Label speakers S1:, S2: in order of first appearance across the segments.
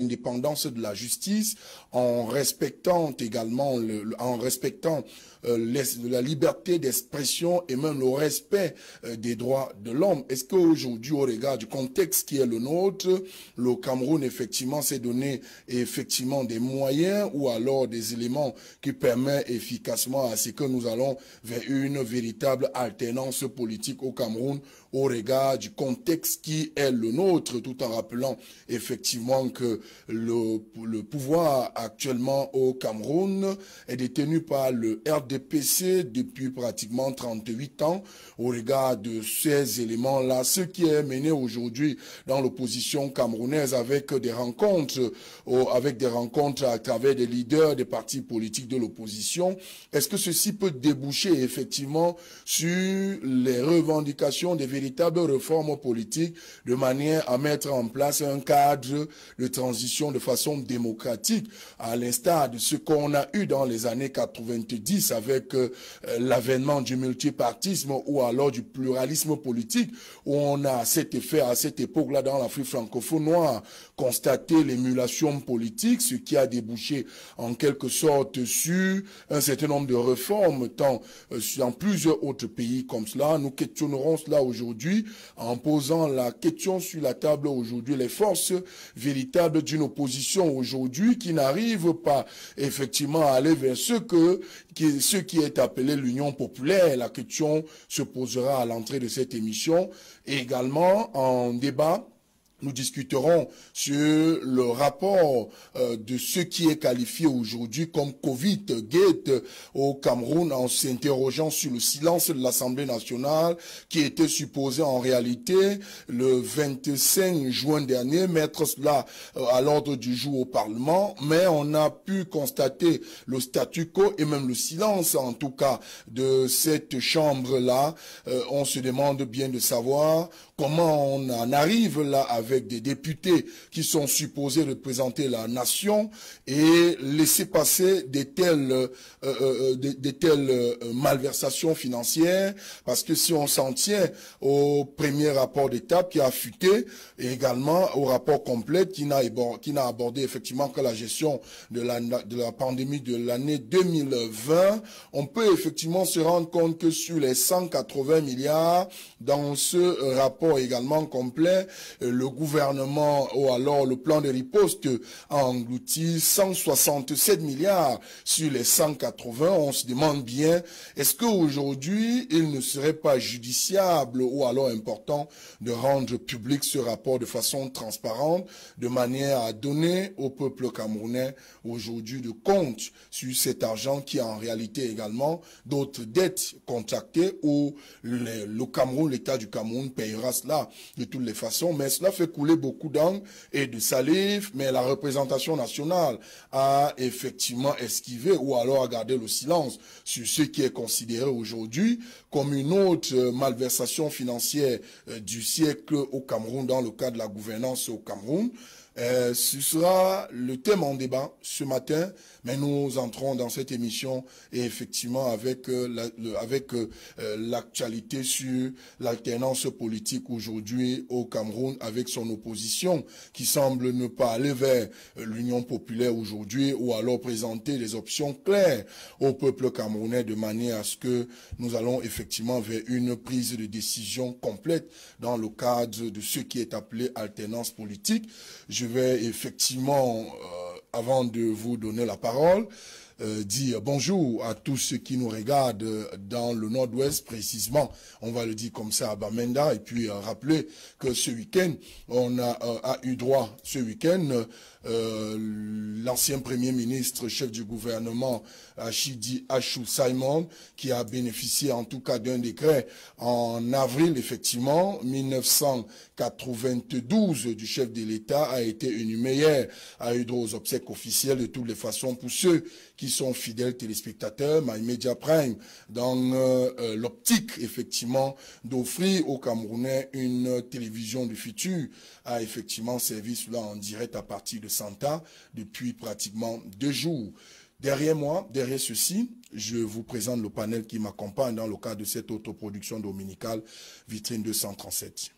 S1: indépendance de la justice, en respectant également, le, en respectant euh, la liberté d'expression et même le respect euh, des droits de l'homme. Est-ce qu'aujourd'hui, au regard du contexte qui est le nôtre, le Cameroun effectivement s'est donné effectivement des moyens ou alors des éléments qui permettent efficacement à ce que nous allons vers une véritable alternance politique au Cameroun au regard du contexte qui est le nôtre, tout en rappelant effectivement que le, pouvoir actuellement au Cameroun est détenu par le RDPC depuis pratiquement 38 ans. Au regard de ces éléments-là, ce qui est mené aujourd'hui dans l'opposition camerounaise avec des rencontres, avec des rencontres à travers des leaders des partis politiques de l'opposition, est-ce que ceci peut déboucher effectivement sur les revendications des véritable réforme politique de manière à mettre en place un cadre de transition de façon démocratique, à l'instar de ce qu'on a eu dans les années 90 avec euh, l'avènement du multipartisme ou alors du pluralisme politique, où on a cet effet à cette époque-là dans l'Afrique francophone noire, constaté l'émulation politique, ce qui a débouché en quelque sorte sur un certain nombre de réformes, tant euh, dans plusieurs autres pays comme cela. Nous questionnerons cela aujourd'hui en posant la question sur la table aujourd'hui, les forces véritables d'une opposition aujourd'hui qui n'arrivent pas effectivement à aller vers ce ce qui est appelé l'union populaire. La question se posera à l'entrée de cette émission également en débat nous discuterons sur le rapport euh, de ce qui est qualifié aujourd'hui comme Covid-Gate au Cameroun en s'interrogeant sur le silence de l'Assemblée nationale qui était supposé en réalité le 25 juin dernier mettre cela euh, à l'ordre du jour au Parlement, mais on a pu constater le statu quo et même le silence en tout cas de cette chambre-là. Euh, on se demande bien de savoir comment on en arrive là avec des députés qui sont supposés représenter la nation et laisser passer des telles, euh, euh, euh malversations financières parce que si on s'en tient au premier rapport d'étape qui a fuité et également au rapport complet qui n'a abordé effectivement que la gestion de la, de la pandémie de l'année 2020, on peut effectivement se rendre compte que sur les 180 milliards dans ce rapport également complet. Le gouvernement, ou alors le plan de riposte, a englouti 167 milliards sur les 180. On se demande bien, est-ce qu'aujourd'hui, il ne serait pas judiciable ou alors important de rendre public ce rapport de façon transparente, de manière à donner au peuple camerounais aujourd'hui de compte sur cet argent qui a en réalité également d'autres dettes contractées où le Cameroun, l'État du Cameroun payera cela de toutes les façons, mais cela fait couler beaucoup d'encre et de salive, mais la représentation nationale a effectivement esquivé ou alors a gardé le silence sur ce qui est considéré aujourd'hui comme une autre malversation financière euh, du siècle au Cameroun dans le cadre de la gouvernance au Cameroun. Euh, ce sera le thème en débat ce matin, mais nous entrons dans cette émission et effectivement avec euh, avec euh, l'actualité sur l'alternance politique aujourd'hui au Cameroun avec son opposition qui semble ne pas aller vers l'Union populaire aujourd'hui ou alors présenter des options claires au peuple camerounais de manière à ce que nous allons effectivement vers une prise de décision complète dans le cadre de ce qui est appelé alternance politique. Je vais effectivement, euh, avant de vous donner la parole, euh, dire bonjour à tous ceux qui nous regardent dans le nord-ouest précisément, on va le dire comme ça à Bamenda, et puis euh, rappeler que ce week-end, on a, eu droit, ce week-end, l'ancien premier ministre, chef du gouvernement, Achidi Achou Simon, qui a bénéficié en tout cas d'un décret en avril, effectivement, 1992 du chef de l'État, a été inhumé hier, a eu droit aux obsèques officielles de toutes les façons pour ceux qui sont fidèles téléspectateurs, My Media Prime, dans euh, euh, l'optique, effectivement, d'offrir aux Camerounais une télévision du futur, a effectivement servi cela en direct à partir de Santa depuis pratiquement deux jours. Derrière moi, derrière ceci, je vous présente le panel qui m'accompagne dans le cadre de cette autoproduction dominicale Vitrine 237.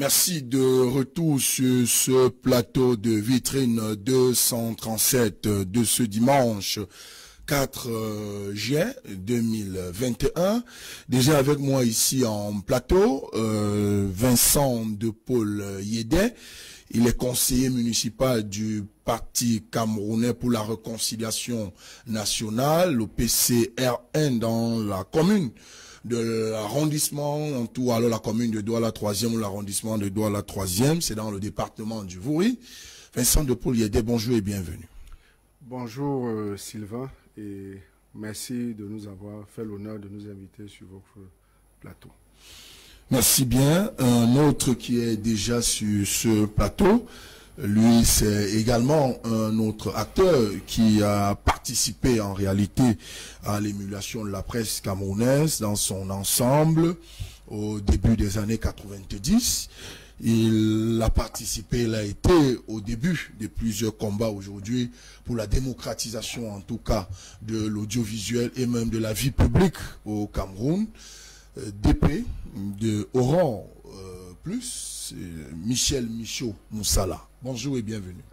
S1: Merci de retour sur ce plateau de vitrine 237 de ce dimanche 4 euh, juin 2021. Déjà avec moi ici en plateau, euh, Vincent de Paul Yédet. Il est conseiller municipal du Parti camerounais pour la réconciliation nationale, le PCRN dans la commune de l'arrondissement, en tout alors la commune de Douala 3e ou l'arrondissement de Douala 3e, c'est dans le département du Vouri. Vincent de Pouliédé, bonjour et bienvenue.
S2: Bonjour euh, Sylvain et merci de nous avoir fait l'honneur de nous inviter sur votre plateau.
S1: Merci bien. Un autre qui est déjà sur ce plateau, lui, c'est également un autre acteur qui a participé en réalité à l'émulation de la presse camerounaise dans son ensemble au début des années 90. Il a participé, il a été au début de plusieurs combats aujourd'hui pour la démocratisation en tout cas de l'audiovisuel et même de la vie publique au Cameroun. Euh, DP de Oran euh, Plus, Michel Michaud Moussala. Bonjour et bienvenue.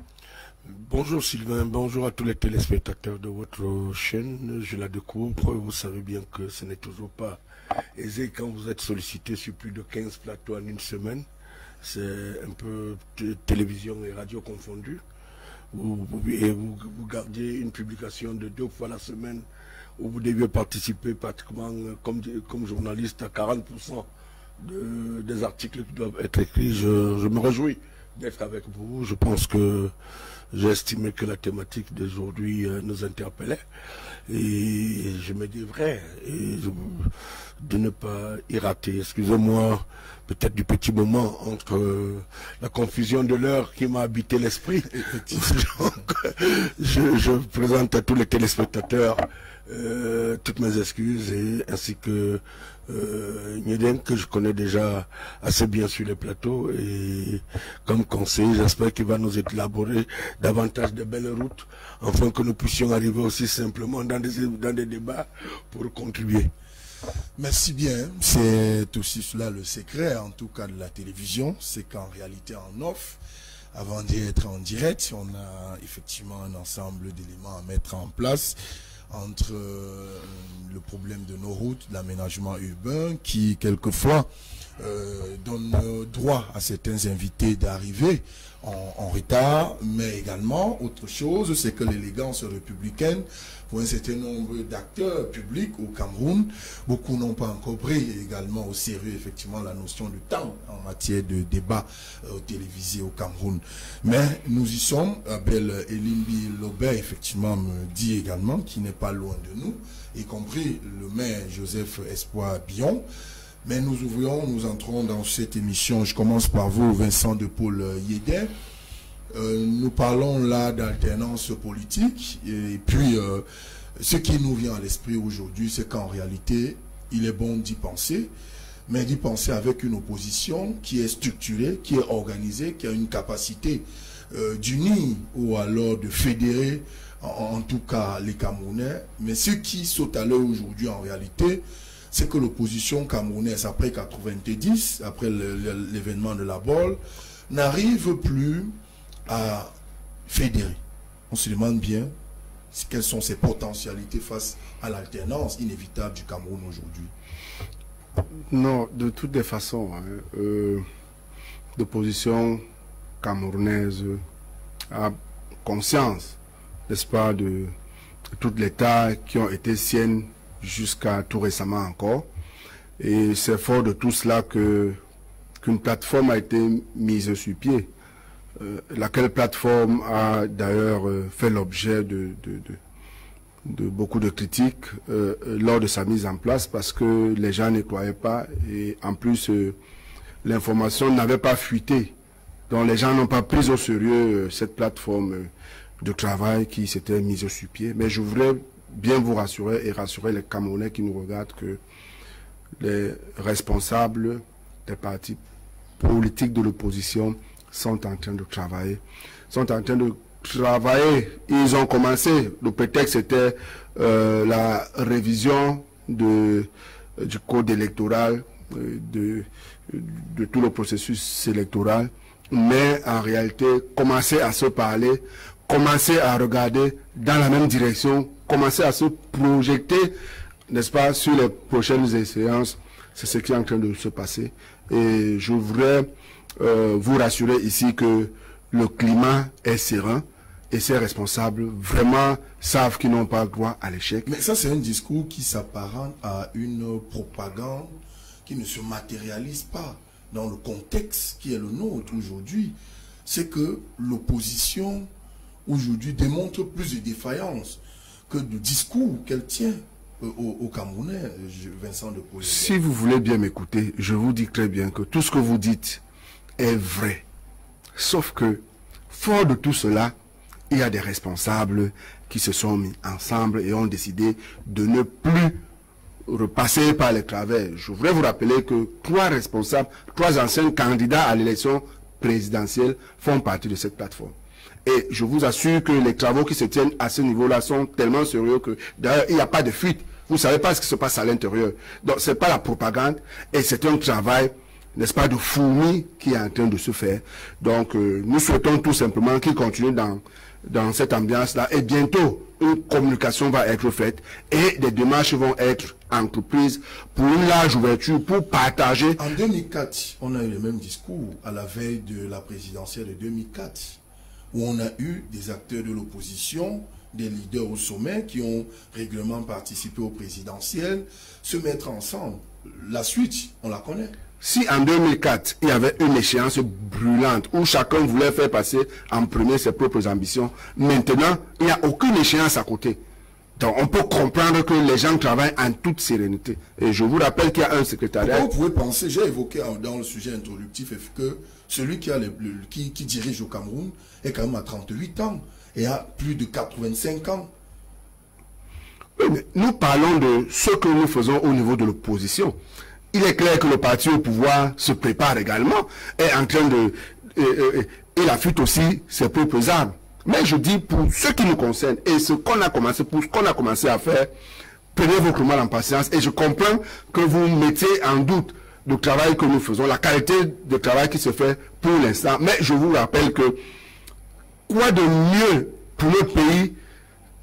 S3: Bonjour Sylvain, bonjour à tous les téléspectateurs de votre chaîne. Je la découvre. Vous savez bien que ce n'est toujours pas aisé quand vous êtes sollicité sur plus de 15 plateaux en une semaine. C'est un peu télévision et radio confondues. Vous, et vous, une publication de deux fois la semaine où vous deviez participer pratiquement comme, comme journaliste à 40% des articles qui doivent être écrits. je me réjouis d'être avec vous. Je pense que j'ai estimé que la thématique d'aujourd'hui euh, nous interpellait. Et je me dis vrai, de ne pas y rater. Excusez-moi peut-être du petit moment entre euh, la confusion de l'heure qui m'a habité l'esprit. je, je, présente à tous les téléspectateurs euh, toutes mes excuses et ainsi que euh, que je connais déjà assez bien sur les plateaux et comme conseiller j'espère qu'il va nous élaborer davantage de belles routes afin que nous puissions arriver aussi simplement dans des, dans des débats pour contribuer.
S1: Merci bien. C'est aussi cela le secret, en tout cas de la télévision, c'est qu'en réalité en off, avant d'être en direct, on a effectivement un ensemble d'éléments à mettre en place entre euh, le problème de nos routes, l'aménagement urbain, qui quelquefois euh, donne droit à certains invités d'arriver en, retard, mais également, autre chose, c'est que l'élégance républicaine, pour un certain nombre d'acteurs publics au Cameroun, beaucoup n'ont pas encore pris également au sérieux, effectivement, la notion de temps en matière de débat euh, télévisé au Cameroun. Mais nous y sommes. Abel Elimbi Lobert, effectivement, me dit également qu'il n'est pas loin de nous, y compris le maire Joseph Espoir Bion. Mais nous ouvrons, nous entrons dans cette émission. Je commence par vous, Vincent de Paul. Euh, nous parlons là d'alternance politique. Et, puis, euh, ce qui nous vient à l'esprit aujourd'hui, c'est qu'en réalité, il est bon d'y penser, mais d'y penser avec une opposition qui est structurée, qui est organisée, qui a une capacité euh, d'unir ou alors de fédérer, en, tout cas les Camerounais. Mais ce qui saute à l'œil aujourd'hui, en réalité, c'est que l'opposition camerounaise, après 90, après l'événement de la Bolle, n'arrive plus à fédérer. On se demande bien quelles sont ses potentialités face à l'alternance inévitable du Cameroun aujourd'hui.
S2: Non, de toutes les façons, hein, euh, l'opposition camerounaise a conscience, n'est-ce pas, de, toutes les qui ont été siennes jusqu'à tout récemment encore. Et c'est fort de tout cela que qu'une plateforme a été mise sur pied, euh, laquelle plateforme a d'ailleurs euh, fait l'objet de, beaucoup de critiques euh, lors de sa mise en place parce que les gens ne croyaient pas et en plus l'information n'avait pas fuité. Donc les gens n'ont pas pris au sérieux cette plateforme de travail qui s'était mise sur pied. Mais je voudrais bien vous rassurer et rassurer les Camerounais qui nous regardent que les responsables des partis politiques de l'opposition sont en train de travailler. Sont en train de travailler. Ils ont commencé. Le prétexte était euh, la révision de, du code électoral de, de tout le processus électoral, mais en réalité, commencer à se parler, commencer à regarder dans la même direction, commencer à se projeter, n'est-ce pas, sur les prochaines séances. C'est ce qui est en train de se passer. Et je voudrais euh, vous rassurer ici que le climat est serein et ces responsables vraiment savent qu'ils n'ont pas droit à l'échec.
S1: Mais ça, c'est un discours qui s'apparente à une propagande qui ne se matérialise pas dans le contexte qui est le nôtre aujourd'hui. C'est que l'opposition aujourd'hui démontre plus de défaillance que de discours qu'elle tient euh, au, Camerounais, Vincent de Paulet.
S2: Si vous voulez bien m'écouter, je vous dis très bien que tout ce que vous dites est vrai. Sauf que, fort de tout cela, il y a des responsables qui se sont mis ensemble et ont décidé de ne plus repasser par les travers. Je voudrais vous rappeler que trois responsables, trois anciens candidats à l'élection présidentielle font partie de cette plateforme. Et je vous assure que les travaux qui se tiennent à ce niveau-là sont tellement sérieux que d'ailleurs il n'y a pas de fuite. Vous ne savez pas ce qui se passe à l'intérieur. Donc ce n'est pas la propagande et c'est un travail n'est-ce pas, de fourmi qui est en train de se faire. Donc, euh, nous souhaitons tout simplement qu'il continue dans, dans cette ambiance-là. Et bientôt, une communication va être faite et des démarches vont être entreprises pour une large ouverture, pour partager.
S1: En 2004, on a eu le même discours à la veille de la présidentielle de 2004, où on a eu des acteurs de l'opposition, des leaders au sommet qui ont règlement participé au présidentiel, se mettre ensemble. La suite, on la connaît.
S2: Si en 2004, il y avait une échéance brûlante où chacun voulait faire passer en premier ses propres ambitions, maintenant, il n'y a aucune échéance à côté. Donc, on peut comprendre que les gens travaillent en toute sérénité. Et je vous rappelle qu'il y a un secrétariat.
S1: Vous pouvez penser, j'ai évoqué dans le sujet introductif que celui qui, a qui, qui dirige au Cameroun est quand même à 38 ans et a plus de 85 ans.
S2: Oui, mais nous parlons de ce que nous faisons au niveau de l'opposition il est clair que le parti au pouvoir se prépare également, est en train de... il affûte aussi ses propres armes. Mais je dis pour ce qui nous concerne et ce qu'on a commencé, pour ce qu'on a commencé à faire, prenez votre mal en patience et je comprends que vous mettez en doute le travail que nous faisons, la qualité de travail qui se fait pour l'instant. Mais je vous rappelle que quoi de mieux pour le pays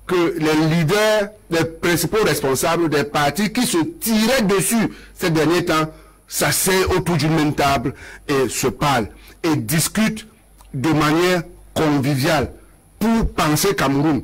S2: que les leaders, les principaux responsables des partis qui se tiraient dessus ces derniers temps s'asseyent autour d'une même table et se parlent et discutent de manière conviviale pour penser Cameroun.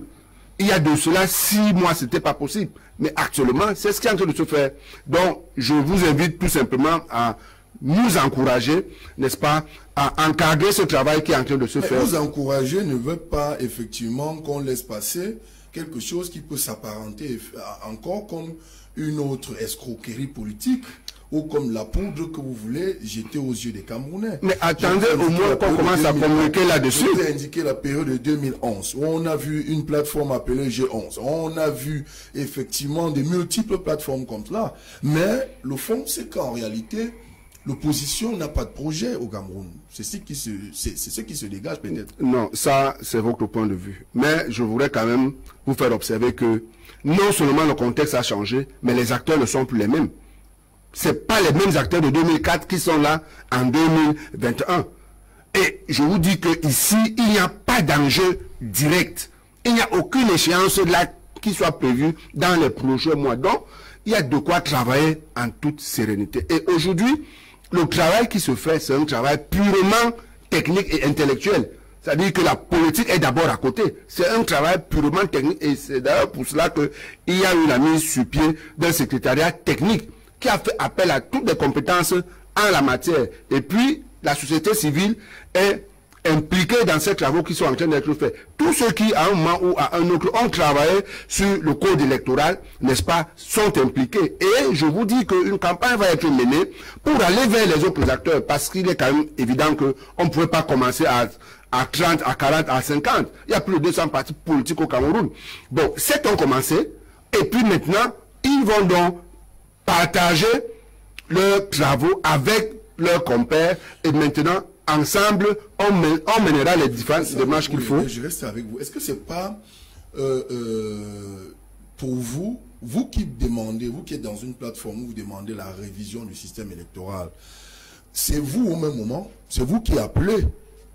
S2: Il y a de cela six mois, ce n'était pas possible. Mais actuellement, c'est ce qui est en train de se faire. Donc, je vous invite tout simplement à nous encourager, n'est-ce pas, à encadrer ce travail qui est en train de se faire.
S1: Nous encourager ne veut pas effectivement qu'on laisse passer quelque chose qui peut s'apparenter encore comme une autre escroquerie politique ou comme la poudre que vous voulez jeter aux yeux des Camerounais.
S2: Mais attendez au moins qu'on commence à communiquer là-dessus.
S1: Je vous ai indiqué la période de 2011 où on a vu une plateforme appelée G11. On a vu effectivement des multiples plateformes comme cela. Mais le fond, c'est qu'en réalité, l'opposition n'a pas de projet au Cameroun. C'est ce qui se, ce qui se dégage peut-être.
S2: Non, ça, c'est votre point de vue. Mais je voudrais quand même vous faire observer que non seulement le contexte a changé, mais les acteurs ne sont plus les mêmes. C'est pas les mêmes acteurs de 2004 qui sont là en 2021. Et je vous dis que ici, il n'y a pas d'enjeu direct. Il n'y a aucune échéance là qui soit prévue dans les prochains mois. Donc, il y a de quoi travailler en toute sérénité. Et aujourd'hui, le travail qui se fait, c'est un travail purement technique et intellectuel. C'est-à-dire que la politique est d'abord à côté. C'est un travail purement technique et c'est d'ailleurs pour cela qu'il y a eu la mise sur pied d'un secrétariat technique qui a fait appel à toutes les compétences en la matière. Et puis, la société civile est impliqués dans ces travaux qui sont en train d'être faits. Tous ceux qui, à un moment ou à un autre, ont travaillé sur le code électoral, n'est-ce pas, sont impliqués. Et je vous dis qu'une campagne va être menée pour aller vers les autres acteurs, parce qu'il est quand même évident qu'on ne pouvait pas commencer à, à 30, à 40, à 50. Il y a plus de 200 partis politiques au Cameroun. Bon, c'est ont commencé, et puis maintenant, ils vont donc partager leurs travaux avec leurs compères, et maintenant, ensemble, on, mènera les différentes démarches qu'il faut.
S1: Je reste avec vous. Est-ce que c'est pas euh, euh, pour vous, vous qui demandez, vous qui êtes dans une plateforme où vous demandez la révision du système électoral, c'est vous au même moment, c'est vous qui appelez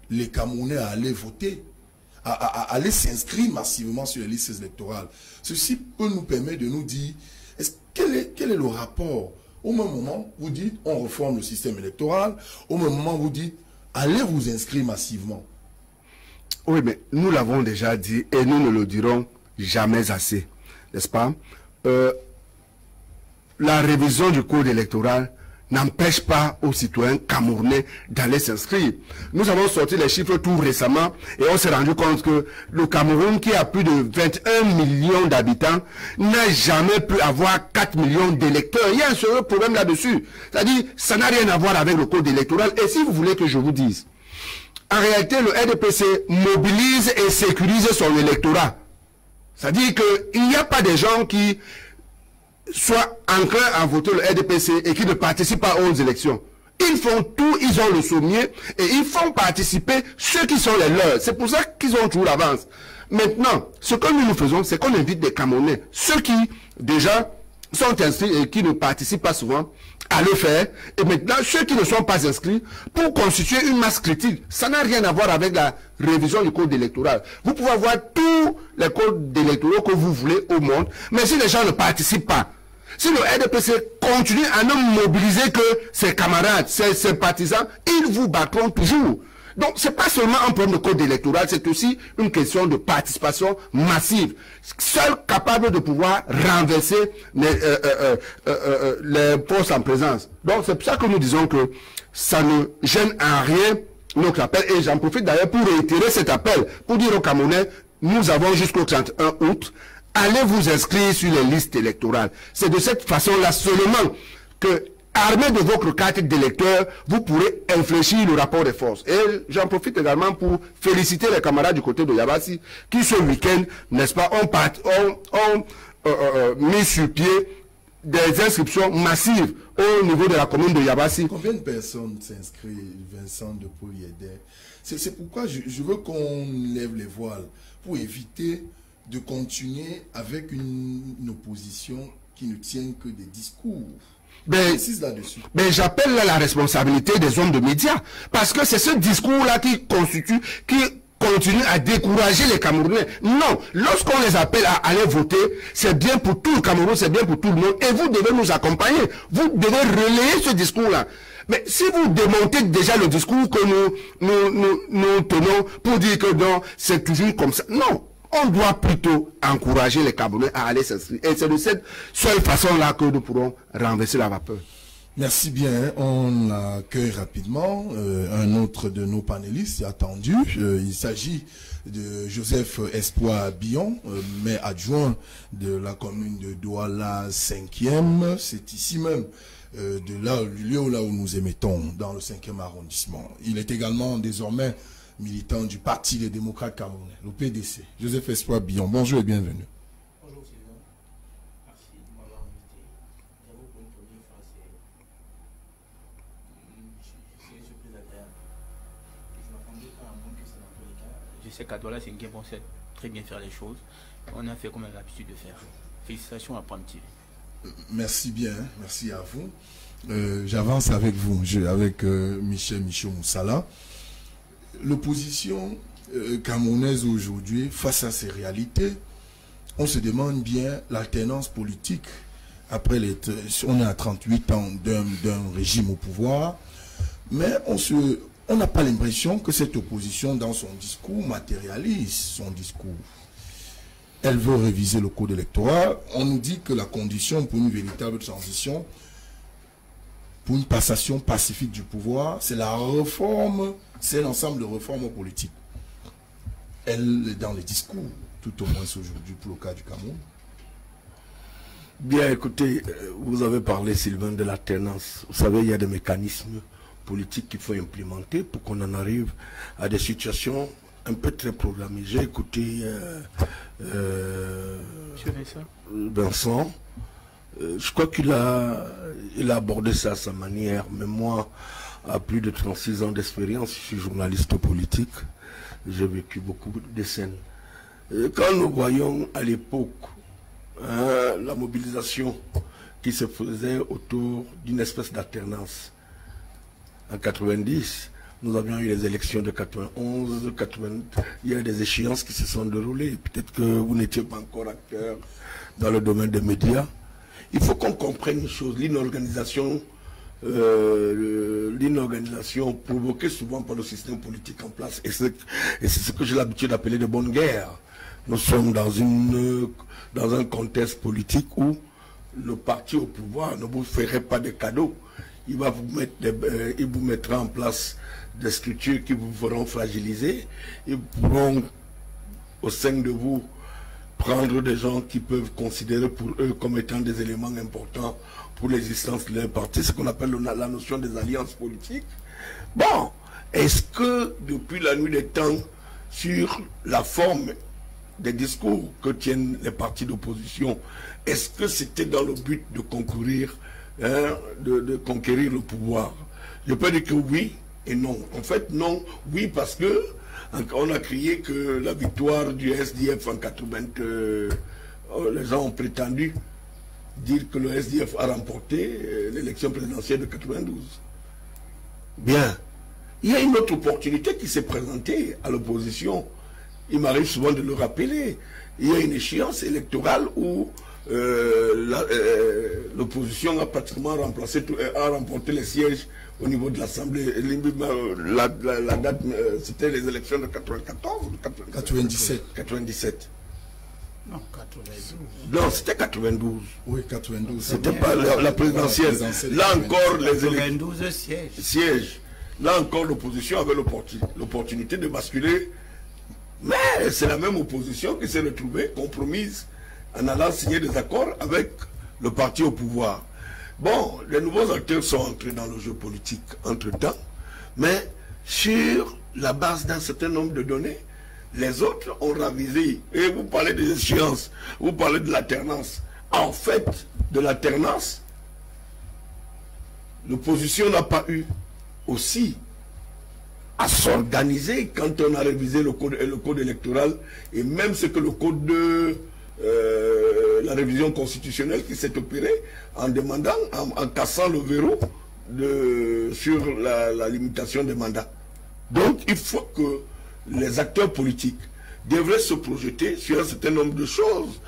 S1: les Camerounais à aller voter, à, aller s'inscrire massivement sur les listes électorales? Ceci peut nous permettre de nous dire, quel, est, quel est le rapport? Au même moment, vous dites, on reforme le système électoral, au même moment, vous dites, allez vous inscrire massivement.
S2: Oui, mais nous l'avons déjà dit et nous ne le dirons jamais assez, n'est-ce pas? Euh, La révision du code électoral n'empêche pas aux citoyens camerounais d'aller s'inscrire. Nous avons sorti les chiffres tout récemment et on s'est rendu compte que le Cameroun, qui a plus de 21 millions d'habitants, n'a jamais pu avoir 4 millions d'électeurs. Il y a un seul problème là-dessus. C'est-à-dire, ça n'a rien à voir avec le code électoral. Et si vous voulez que je vous dise, en réalité, le RDPC mobilise et sécurise son électorat. C'est-à-dire qu'il n'y a pas des gens qui soit enclin à voter le RDPC et qui ne participent pas aux élections. Ils font tout, ils ont le sommier et ils font participer ceux qui sont les leurs. C'est pour ça qu'ils ont toujours l'avance. Maintenant, ce que nous nous faisons, c'est qu'on invite des Camerounais, ceux qui déjà sont inscrits et qui ne participent pas souvent, à le faire. Et maintenant, ceux qui ne sont pas inscrits, pour constituer une masse critique, ça n'a rien à voir avec la révision du code électoral. Vous pouvez avoir tous les codes électoraux que vous voulez au monde, mais si les gens ne participent pas, si le RDPC continue à ne mobiliser que ses camarades, ses, ses partisans, ils vous battront toujours. Donc, ce n'est pas seulement un problème de code électoral, c'est aussi une question de participation massive. Seul capable de pouvoir renverser les, euh, euh, euh, les postes en présence. Donc, c'est pour ça que nous disons que ça ne gêne en rien notre appel. Et j'en profite d'ailleurs pour réitérer cet appel, pour dire aux Camerounais, nous avons jusqu'au 31 août, allez vous inscrire sur les listes électorales. C'est de cette façon-là seulement que armé de votre carte d'électeur, vous pourrez infléchir le rapport des forces. Et j'en profite également pour féliciter les camarades du côté de Yabassi qui ce week-end, n'est-ce pas, ont, euh, euh, euh, mis sur pied des inscriptions massives au niveau de la commune de Yabassi.
S1: Combien de personnes s'inscrivent, Vincent de Poliédé C'est pourquoi je, veux qu'on lève les voiles pour éviter de continuer avec une opposition qui ne tient que des discours.
S2: Ben, ben j'appelle la responsabilité des hommes de médias. Parce que c'est ce discours-là qui constitue, qui continue à décourager les Camerounais. Non, lorsqu'on les appelle à aller voter, c'est bien pour tout le Cameroun, c'est bien pour tout le monde. Et vous devez nous accompagner. Vous devez relayer ce discours-là. Mais si vous démontez déjà le discours que nous, nous, nous, nous tenons pour dire que non, c'est toujours comme ça. Non, on doit plutôt encourager les Camerounais à aller s'inscrire. Et c'est de cette seule façon-là que nous pourrons renverser la vapeur.
S1: Merci bien. On accueille rapidement euh, un autre de nos panélistes attendu. Euh, il s'agit de Joseph Espoir Billon, euh, maire adjoint de la commune de Douala 5e. C'est ici même de là, le lieu là où nous émettons, dans le 5e arrondissement. Il est également désormais militant du Parti des démocrates camerounais, le PDC. Joseph Espoir Billon, bonjour et bienvenue. Bonjour Sylvain, merci de m'avoir invité. J'avoue pour une première fois, c'est
S4: une surprise agréable. Je m'attendais pas à moins que c'est dans tous les cas. Je sais qu'à Douala, c'est une game, on sait très bien faire les choses. On a fait comme on a l'habitude de faire. Félicitations à Pamti.
S1: Merci bien, merci à vous. Euh, j'avance avec vous, avec euh, Michel Michaud Moussala l'opposition euh, camerounaise aujourd'hui, face à ces réalités, on se demande bien l'alternance politique. Après, on est à 38 ans d'un régime au pouvoir, mais on se, on n'a pas l'impression que cette opposition, dans son discours, matérialise son discours. Elle veut réviser le code électoral. On nous dit que la condition pour une véritable transition, pour une passation pacifique du pouvoir, c'est la réforme c'est l'ensemble de réformes politiques. Elle est dans les discours, tout au moins aujourd'hui pour le cas du Cameroun.
S3: Bien, écoutez, euh, vous avez parlé, Sylvain, de l'alternance. Vous savez, il y a des mécanismes politiques qu'il faut implémenter pour qu'on en arrive à des situations un peu très programmées. J'ai écouté euh, euh, Vincent. Je crois qu'il a, abordé ça à sa manière, mais moi, à plus de 36 ans d'expérience, je suis journaliste politique, j'ai vécu beaucoup de scènes. quand nous voyons à l'époque hein, la mobilisation qui se faisait autour d'une espèce d'alternance. En 90, nous avions eu les élections de 91, 80, il y a des échéances qui se sont déroulées. Peut-être que vous n'étiez pas encore acteur dans le domaine des médias. Il faut qu'on comprenne une chose, l'inorganisation euh, provoquée souvent par le système politique en place. Et c'est ce que j'ai l'habitude d'appeler de bonne guerre. Nous sommes dans, une, dans un contexte politique où le parti au pouvoir ne vous ferait pas de cadeaux. Il, va vous mettre euh, il vous mettra en place des structures qui vous feront fragiliser. Ils pourront, au sein de vous, prendre des gens qui peuvent considérer pour eux comme étant des éléments importants pour l'existence de leur parti, ce qu'on appelle la notion des alliances politiques. Bon, est-ce que depuis la nuit des temps, sur la forme des discours que tiennent les partis d'opposition, est-ce que c'était dans le but de concourir, hein, de, conquérir le pouvoir? Je peux dire que oui et non. En fait, non, oui, parce que on a crié que la victoire du SDF en 80, euh, les gens ont prétendu dire que le SDF a remporté euh, l'élection présidentielle de 92. Bien. Il y a une autre opportunité qui s'est présentée à l'opposition. Il m'arrive souvent de le rappeler. Il y a une échéance électorale où euh, euh, l'opposition a pratiquement remplacé, a remporté les sièges au niveau de l'Assemblée. La, date, c'était les élections de 94
S1: 97.
S3: 97.
S4: Non, 92.
S3: Non, c'était 92.
S1: Oui, 92.
S3: C'était pas la, présidentielle. Là encore, les
S4: 92 sièges.
S3: Sièges. Là encore, l'opposition avait l'opportunité de basculer. Mais c'est la même opposition qui s'est retrouvée compromise en allant signer des accords avec le parti au pouvoir. Bon, les nouveaux acteurs sont entrés dans le jeu politique entre-temps, mais sur la base d'un certain nombre de données, les autres ont ravisé. Et vous parlez des échéances, vous parlez de l'alternance. En fait, de l'alternance, l'opposition n'a pas eu aussi à s'organiser quand on a révisé le code, le code électoral et même ce que le code de euh, la révision constitutionnelle qui s'est opérée en demandant, en, cassant le verrou sur la, limitation des mandats. Donc il faut que les acteurs politiques devraient se projeter sur un certain nombre de choses.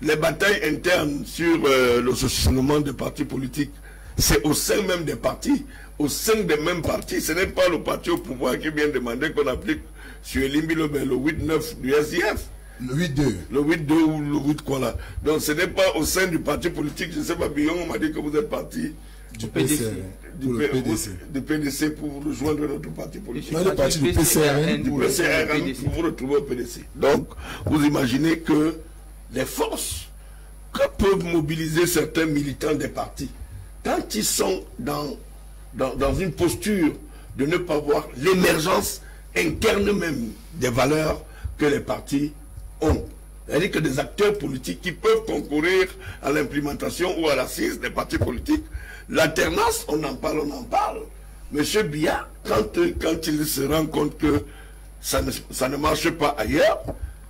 S3: Les batailles internes sur euh, le socialisme des partis politiques, c'est au sein même des partis, au sein des mêmes partis. Ce n'est pas le parti au pouvoir qui vient demander qu'on applique sur Limbi le 8-9 du SIF.
S1: Le 8-2.
S3: Le 8-2 ou le 8 quoi là. Donc ce n'est pas au sein du parti politique. Je ne sais pas, Billon, on m'a dit que vous êtes parti
S1: du PDC.
S3: Du, pour PDC. du PDC pour rejoindre notre parti politique.
S1: le parti du PCRN.
S3: Du PCRN pour vous retrouver au PDC. Donc, vous imaginez que les forces que peuvent mobiliser certains militants des partis, quand ils sont dans, dans, dans une posture de ne pas voir l'émergence interne même des valeurs que les partis ont. C'est-à-dire que des acteurs politiques qui peuvent concourir à l'implémentation ou à l'assise des partis politiques L'alternance, on en parle, on en parle. Monsieur Bia, quand, quand il se rend compte que ça ne, ça ne marche pas ailleurs,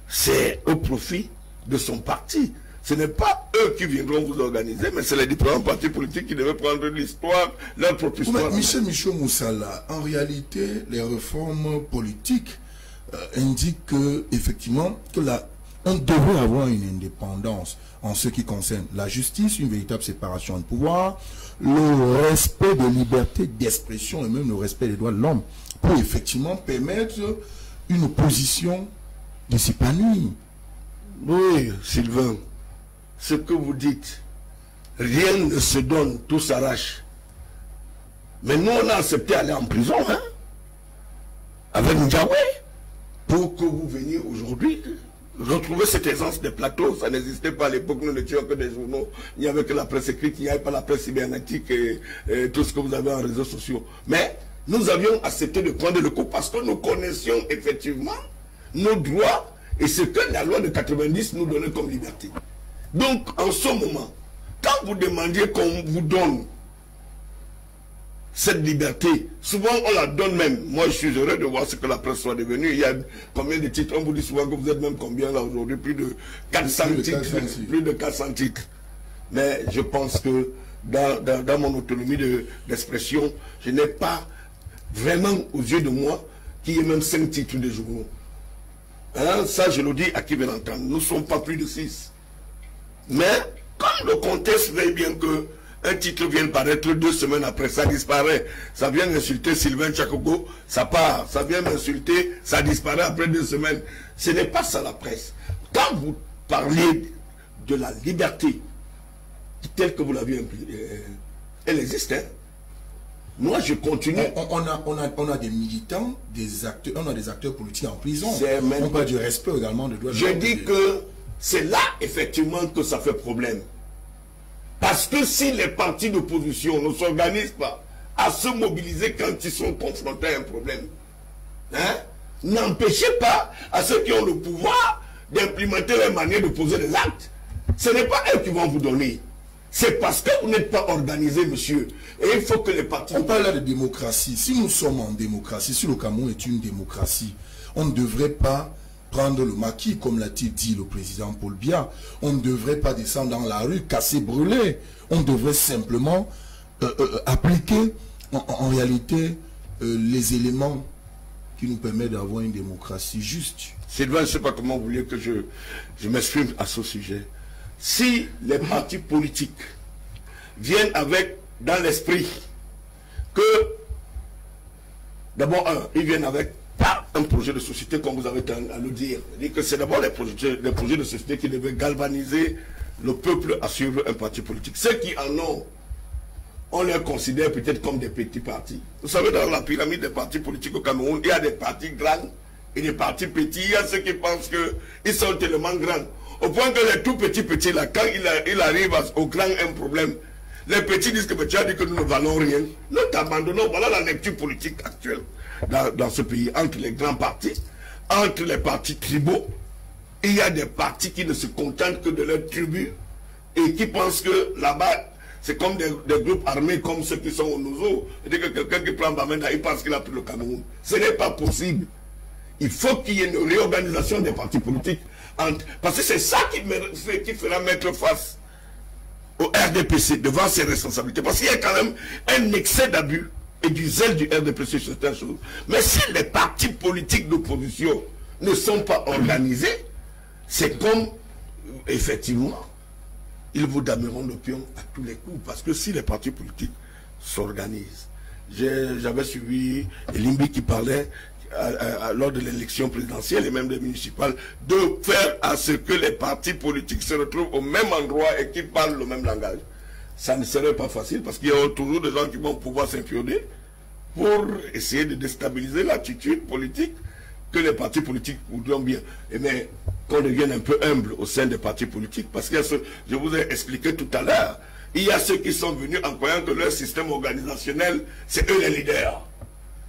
S3: c'est au profit de son parti. Ce n'est pas eux qui viendront vous organiser, mais c'est les différents partis politiques qui devaient prendre l'histoire, leur propre histoire.
S1: Michel Michaud Moussala, en réalité, les réformes politiques euh, indiquent que, effectivement, que la, on devrait avoir une indépendance en ce qui concerne la justice, une véritable séparation de pouvoir, le respect de liberté d'expression et même le respect des droits de l'homme pour effectivement permettre une opposition de s'épanouir.
S3: Oui, Sylvain, ce que vous dites, rien ne se donne, tout s'arrache. Mais nous, on a accepté d'aller en prison, hein, avec Ndiawe, pour que vous veniez aujourd'hui retrouver cette aisance des plateaux, ça n'existait pas à l'époque, nous n'étions que des journaux, il n'y avait que la presse écrite, il n'y avait pas la presse cybernétique et, tout ce que vous avez en réseaux sociaux. Mais nous avions accepté de prendre le coup parce que nous connaissions effectivement nos droits et ce que la loi de 90 nous donnait comme liberté. Donc, en ce moment, quand vous demandiez qu'on vous donne cette liberté, souvent on la donne même. Moi, je suis heureux de voir ce que la presse soit devenue. Il y a combien de titres? On vous dit souvent que vous êtes même combien là aujourd'hui? Plus de 400 titres. Plus de 400 titres. Mais je pense que dans, mon autonomie d'expression, je n'ai pas vraiment aux yeux de moi qui ait même 5 titres de journaux. Hein, ça, je le dis à qui veut l'entendre. Nous ne sommes pas plus de 6. Mais, comme le contexte veut bien que un titre vient paraître deux semaines après, ça disparaît. Ça vient insulter Sylvain Chakogo, ça part. Ça vient m'insulter, ça disparaît après deux semaines. Ce n'est pas ça la presse. Quand vous parlez de la liberté, telle que vous l'avez euh, elle existe. Hein. Moi, je continue.
S1: On, a, on, a, on, a, des militants, des acteurs, on a des acteurs politiques en prison. On pas du respect également de
S3: droits Je dis que c'est là, effectivement, que ça fait problème. Parce que si les partis d'opposition ne s'organisent pas à se mobiliser quand ils sont confrontés à un problème, hein, n'empêchez pas à ceux qui ont le pouvoir d'implémenter leur manière de poser des actes. Ce n'est pas eux qui vont vous donner. C'est parce que vous n'êtes pas organisé, monsieur. Et il faut que les partis...
S1: On parle là de démocratie. Si nous sommes en démocratie, si le Cameroun est une démocratie, on ne devrait pas prendre le maquis, comme l'a-t-il dit le président Paul Biya. On ne devrait pas descendre dans la rue, casser, brûler. On devrait simplement euh, euh, euh, appliquer en, réalité les éléments qui nous permettent d'avoir une démocratie juste.
S3: Sylvain, je ne sais pas comment vous voulez que je, je m'exprime à ce sujet. Si les partis politiques viennent avec, dans l'esprit, que, d'abord, ils viennent avec un projet de société, comme vous avez à le dire. c'est d'abord les projets, les projets de société qui devaient galvaniser le peuple à suivre un parti politique. Ceux qui en ont, on les considère peut-être comme des petits partis. Vous savez, dans la pyramide des partis politiques au Cameroun, il y a des partis grands et des partis petits. Il y a ceux qui pensent qu'ils sont tellement grands. Au point que les tout petits petits, là, quand il, arrive au grand un problème, les petits disent que tu as dit que nous ne valons rien. Nous t'abandonnons. Voilà la lecture politique actuelle dans, ce pays, entre les grands partis, entre les partis tribaux. Il y a des partis qui ne se contentent que de leur tribu et qui pensent que là-bas, c'est comme des, groupes armés comme ceux qui sont au Nouveau. Et que quelqu'un qui prend Bamenda, il pense qu'il a pris le Cameroun. Ce n'est pas possible. Il faut qu'il y ait une réorganisation des partis politiques. parce que c'est ça qui, qui fera mettre face au RDPC devant ses responsabilités. Parce qu'il y a quand même un excès d'abus et du zèle du RDP sur certaines choses. Mais si les partis politiques d'opposition ne sont pas organisés, c'est comme, effectivement, ils vous dameront le pion à tous les coups. Parce que si les partis politiques s'organisent, j'avais suivi Limbi qui parlait lors de l'élection présidentielle et même des municipales, de faire à ce que les partis politiques se retrouvent au même endroit et qu'ils parlent le même langage ça ne serait pas facile parce qu'il y a toujours des gens qui vont pouvoir s'infioder pour essayer de déstabiliser l'attitude politique que les partis politiques voudront bien. Et mais qu'on devienne un peu humble au sein des partis politiques parce que je vous ai expliqué tout à l'heure, il y a ceux qui sont venus en croyant que leur système organisationnel, c'est eux les leaders.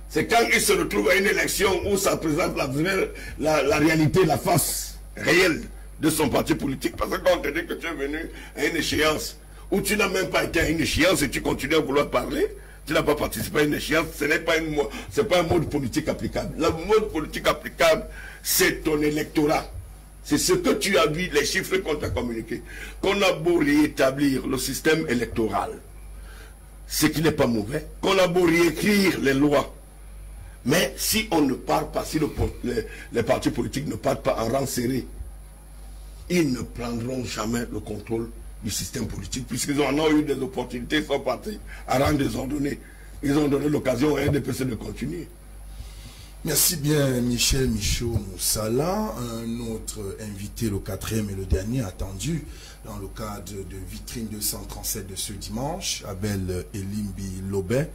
S3: C'est quand ils se retrouvent à une élection où ça présente la, la réalité, la face réelle de son parti politique. Parce que quand on te dit que tu es venu à une échéance où tu n'as même pas été à une échéance et tu continues à vouloir parler, tu n'as pas participé à une échéance, ce n'est pas, pas un mode politique applicable. Le mode politique applicable, c'est ton électorat. C'est ce que tu as vu, les chiffres qu'on t'a communiqués. Qu'on a beau réétablir le système électoral, ce qui n'est pas mauvais, qu'on a beau réécrire les lois, mais si on ne part pas, si les, les, partis politiques ne partent pas en rang serré, ils ne prendront jamais le contrôle du système politique, puisqu'ils en ont eu des opportunités, ils sont partis à rang désordonné. Ils ont donné l'occasion à RDPC de continuer.
S1: Merci bien Michel Michaud Moussala, un autre invité, le quatrième et le dernier attendu dans le cadre de Vitrine 237 de ce dimanche, Abel Elimbi Lobet.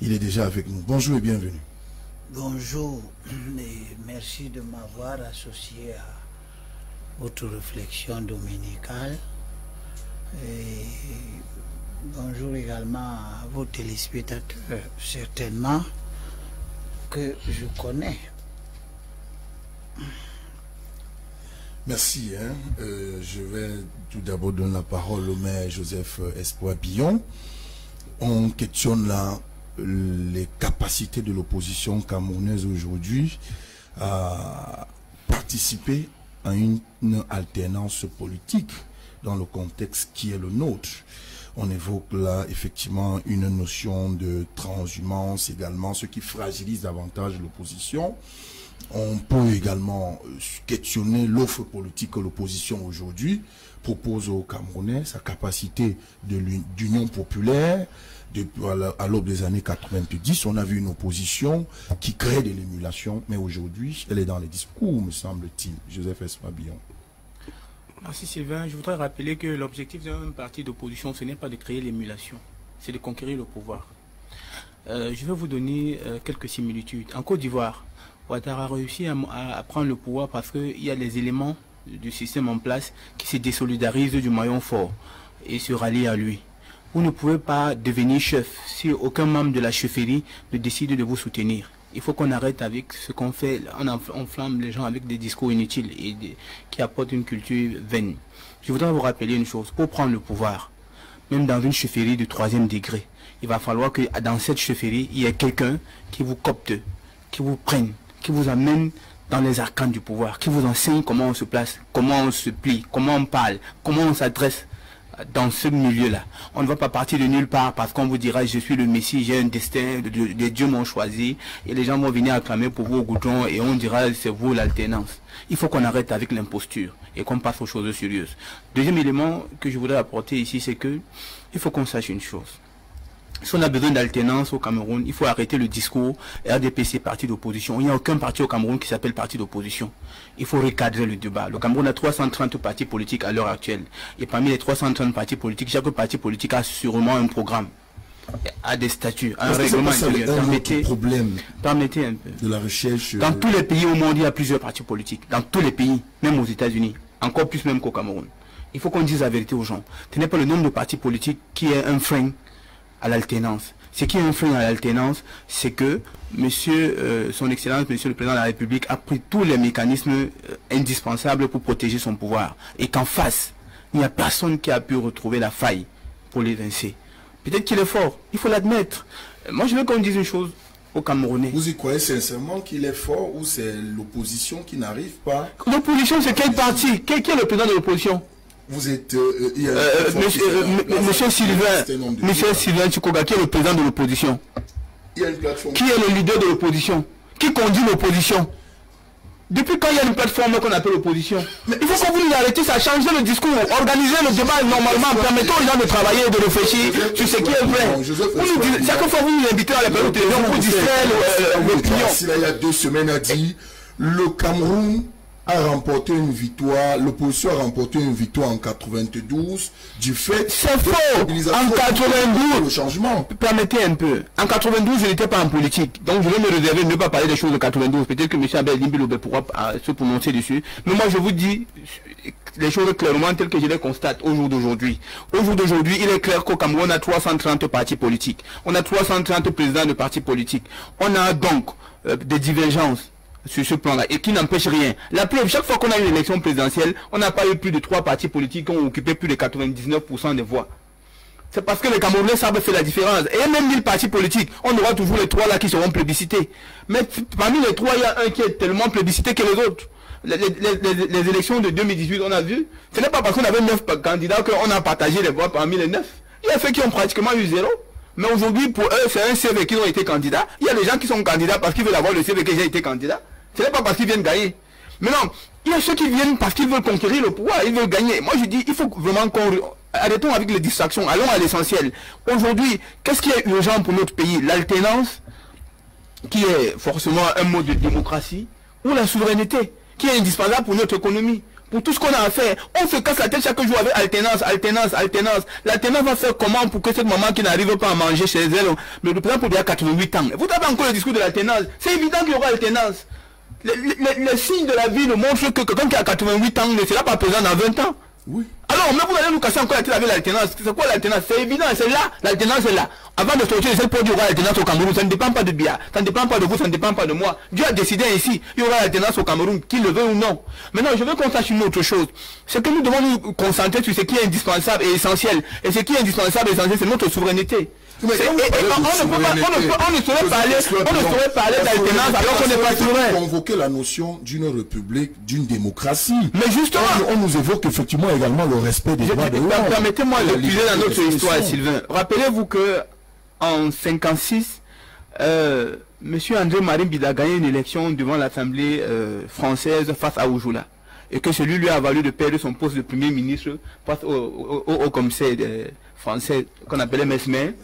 S1: Il est déjà avec nous. Bonjour et bienvenue.
S5: Bonjour et merci de m'avoir associé à votre réflexion dominicale. Et bonjour également à vos téléspectateurs, certainement, que je connais.
S1: Merci. Hein. Euh, je vais tout d'abord donner la parole au maire Joseph Espoir Billon. On questionne les capacités de l'opposition camerounaise aujourd'hui à participer à une, alternance politique dans le contexte qui est le nôtre. On évoque là effectivement une notion de transhumance également, ce qui fragilise davantage l'opposition. On peut également euh, questionner l'offre politique que l'opposition aujourd'hui propose aux Camerounais, sa capacité d'union populaire, à l'aube des années 90, on a vu une opposition qui crée de l'émulation, mais aujourd'hui, elle est dans les discours, me semble-t-il. Joseph Espabillon.
S4: Merci Sylvain. Je voudrais rappeler que l'objectif d'un parti d'opposition, ce n'est pas de créer l'émulation, c'est de conquérir le pouvoir. Euh, je vais vous donner euh, quelques similitudes. En Côte d'Ivoire, Ouattara a réussi à, prendre le pouvoir parce qu'il y a les éléments du système en place qui se désolidarisent du maillon fort et se rallient à lui. Vous ne pouvez pas devenir chef si aucun membre de la chefferie ne décide de vous soutenir. Il faut qu'on arrête avec ce qu'on fait. On enflamme les gens avec des discours inutiles et qui apportent une culture vaine. Je voudrais vous rappeler une chose. Pour prendre le pouvoir, même dans une chefferie de troisième degré, il va falloir que dans cette chefferie, il y ait quelqu'un qui vous copte, qui vous prenne, qui vous amène dans les arcanes du pouvoir, qui vous enseigne comment on se place, comment on se plie, comment on parle, comment on s'adresse dans ce milieu-là. On ne va pas partir de nulle part parce qu'on vous dira je suis le Messie, j'ai un destin, les dieux m'ont choisi et les gens vont venir acclamer pour vous au goudron et on dira c'est vous l'alternance. Il faut qu'on arrête avec l'imposture et qu'on passe aux choses sérieuses. Deuxième élément que je voudrais apporter ici, c'est que il faut qu'on sache une chose. Si on a besoin d'alternance au Cameroun, il faut arrêter le discours RDPC, parti d'opposition. Il n'y a aucun parti au Cameroun qui s'appelle parti d'opposition. Il faut recadrer le débat. Le Cameroun a 330 partis politiques à l'heure actuelle. Et parmi les 330 partis politiques, chaque parti politique a sûrement un programme, a des statuts, un règlement
S1: intérieur. Permettez, problème
S4: permettez un peu.
S1: De la recherche.
S4: Dans tous les pays au monde, il y a plusieurs partis politiques. Dans tous les pays, même aux États-Unis. Encore plus même qu'au Cameroun. Il faut qu'on dise la vérité aux gens. Ce n'est pas le nombre de partis politiques qui est un frein à l'alternance. Ce qui est un frein à l'alternance, c'est que Monsieur, euh, Son Excellence, Monsieur le Président de la République a pris tous les mécanismes euh, indispensables pour protéger son pouvoir. Et qu'en face, il n'y a personne qui a pu retrouver la faille pour l'évincer. Peut-être qu'il est fort, il faut l'admettre. Euh, moi, je veux qu'on dise une chose aux Camerounais.
S1: Vous y croyez sincèrement qu'il est fort ou c'est l'opposition qui n'arrive pas?
S4: L'opposition, c'est quel parti? Qui est le président de l'opposition?
S1: Vous êtes. Euh,
S4: euh, euh, monsieur, Sylvain, monsieur Sylvain Chikoga, qui est le président de l'opposition. Qui est le leader de l'opposition? Qui conduit l'opposition? Depuis quand il y a une plateforme qu'on appelle l'opposition? Il faut que vous nous arrêtiez, ça changer le discours, organiser le débat normalement, permettons aux gens de travailler et de réfléchir sur ce qui est vrai. chaque fois vous nous invitez à la télévision pour distraire l'opinion.
S1: Il y a deux semaines a dit le Cameroun a remporté une victoire, l'opposition a remporté une victoire en 92 du fait
S4: C'est faux En 92
S1: le changement.
S4: Permettez un peu. En 92, je n'étais pas en politique. Donc je vais me réserver de ne pas parler des choses de 92. Peut-être que M. Abel Limbilobe pourra euh, se prononcer dessus. Mais moi je vous dis les choses clairement telles que je les constate au jour d'aujourd'hui. Au jour d'aujourd'hui, il est clair qu'au Cameroun, on a 330 partis politiques. On a 330 présidents de partis politiques. On a donc euh, des divergences sur ce plan-là et qui n'empêche rien. La preuve, chaque fois qu'on a une élection présidentielle, on n'a pas eu plus de trois partis politiques qui ont occupé plus de 99% des voix. C'est parce que les Camerounais savent faire la différence. Et même mille partis politiques, on aura toujours les trois là qui seront plébiscités. Mais parmi les trois, il y a un qui est tellement plébiscité que les autres. Les, élections de 2018, on a vu, ce n'est pas parce qu'on avait neuf candidats qu'on a partagé les voix parmi les neuf. Il y a ceux qui ont pratiquement eu zéro. Mais aujourd'hui, pour eux, c'est un CV qui ont été candidats. Il y a des gens qui sont candidats parce qu'ils veulent avoir le CV que j'ai été candidat. Ce n'est pas parce qu'ils viennent gagner. Maintenant, il y a ceux qui viennent parce qu'ils veulent conquérir le pouvoir, ils veulent gagner. Moi, je dis, il faut vraiment qu'on... Arrêtons avec les distractions, allons à l'essentiel. Aujourd'hui, qu'est-ce qui est urgent pour notre pays? L'alternance, qui est forcément un mode de démocratie, ou la souveraineté, qui est indispensable pour notre économie pour tout ce qu'on a à faire. On se casse la tête chaque jour avec alternance, alternance, alternance. L'alternance va faire comment pour que cette maman qui n'arrive pas à manger chez elle, le président pour dire 88 ans. Vous avez encore le discours de l'alternance. C'est évident qu'il y aura alternance. Le, signe de la vie nous montre que quelqu'un qui a 88 ans ne sera pas présent dans 20 ans.
S1: Oui.
S4: Alors mais vous allez nous casser encore la tête avec l'alternance. C'est quoi l'alternance? C'est évident, c'est là, l'alternance est là. Avant de sortir de cette pour dire l'alternance au Cameroun, ça ne dépend pas de Bia, ça ne dépend pas de vous, ça ne dépend pas de moi. Dieu a décidé ici, il y aura l'alternance au Cameroun, qu'il le veut ou non. Maintenant, je veux qu'on sache une autre chose. C'est que nous devons nous concentrer sur ce qui est indispensable et essentiel. Et ce qui est indispensable et essentiel, c'est notre souveraineté. Mais on, ne saurait parler, d'alternance alors qu'on n'est pas souverain.
S6: convoquer la notion d'une république, d'une démocratie.
S4: Mais justement,
S6: on, nous évoque effectivement également le respect des droits de l'homme.
S4: Permettez-moi de puiser dans notre histoire, Sylvain. Rappelez-vous que en 56, euh, Monsieur André Marin Bida a gagné une élection devant l'Assemblée euh, française face à Oujoula. Et que celui lui a valu de perdre son poste de Premier ministre face au, au, commissaire euh, français qu'on appelait Mesmer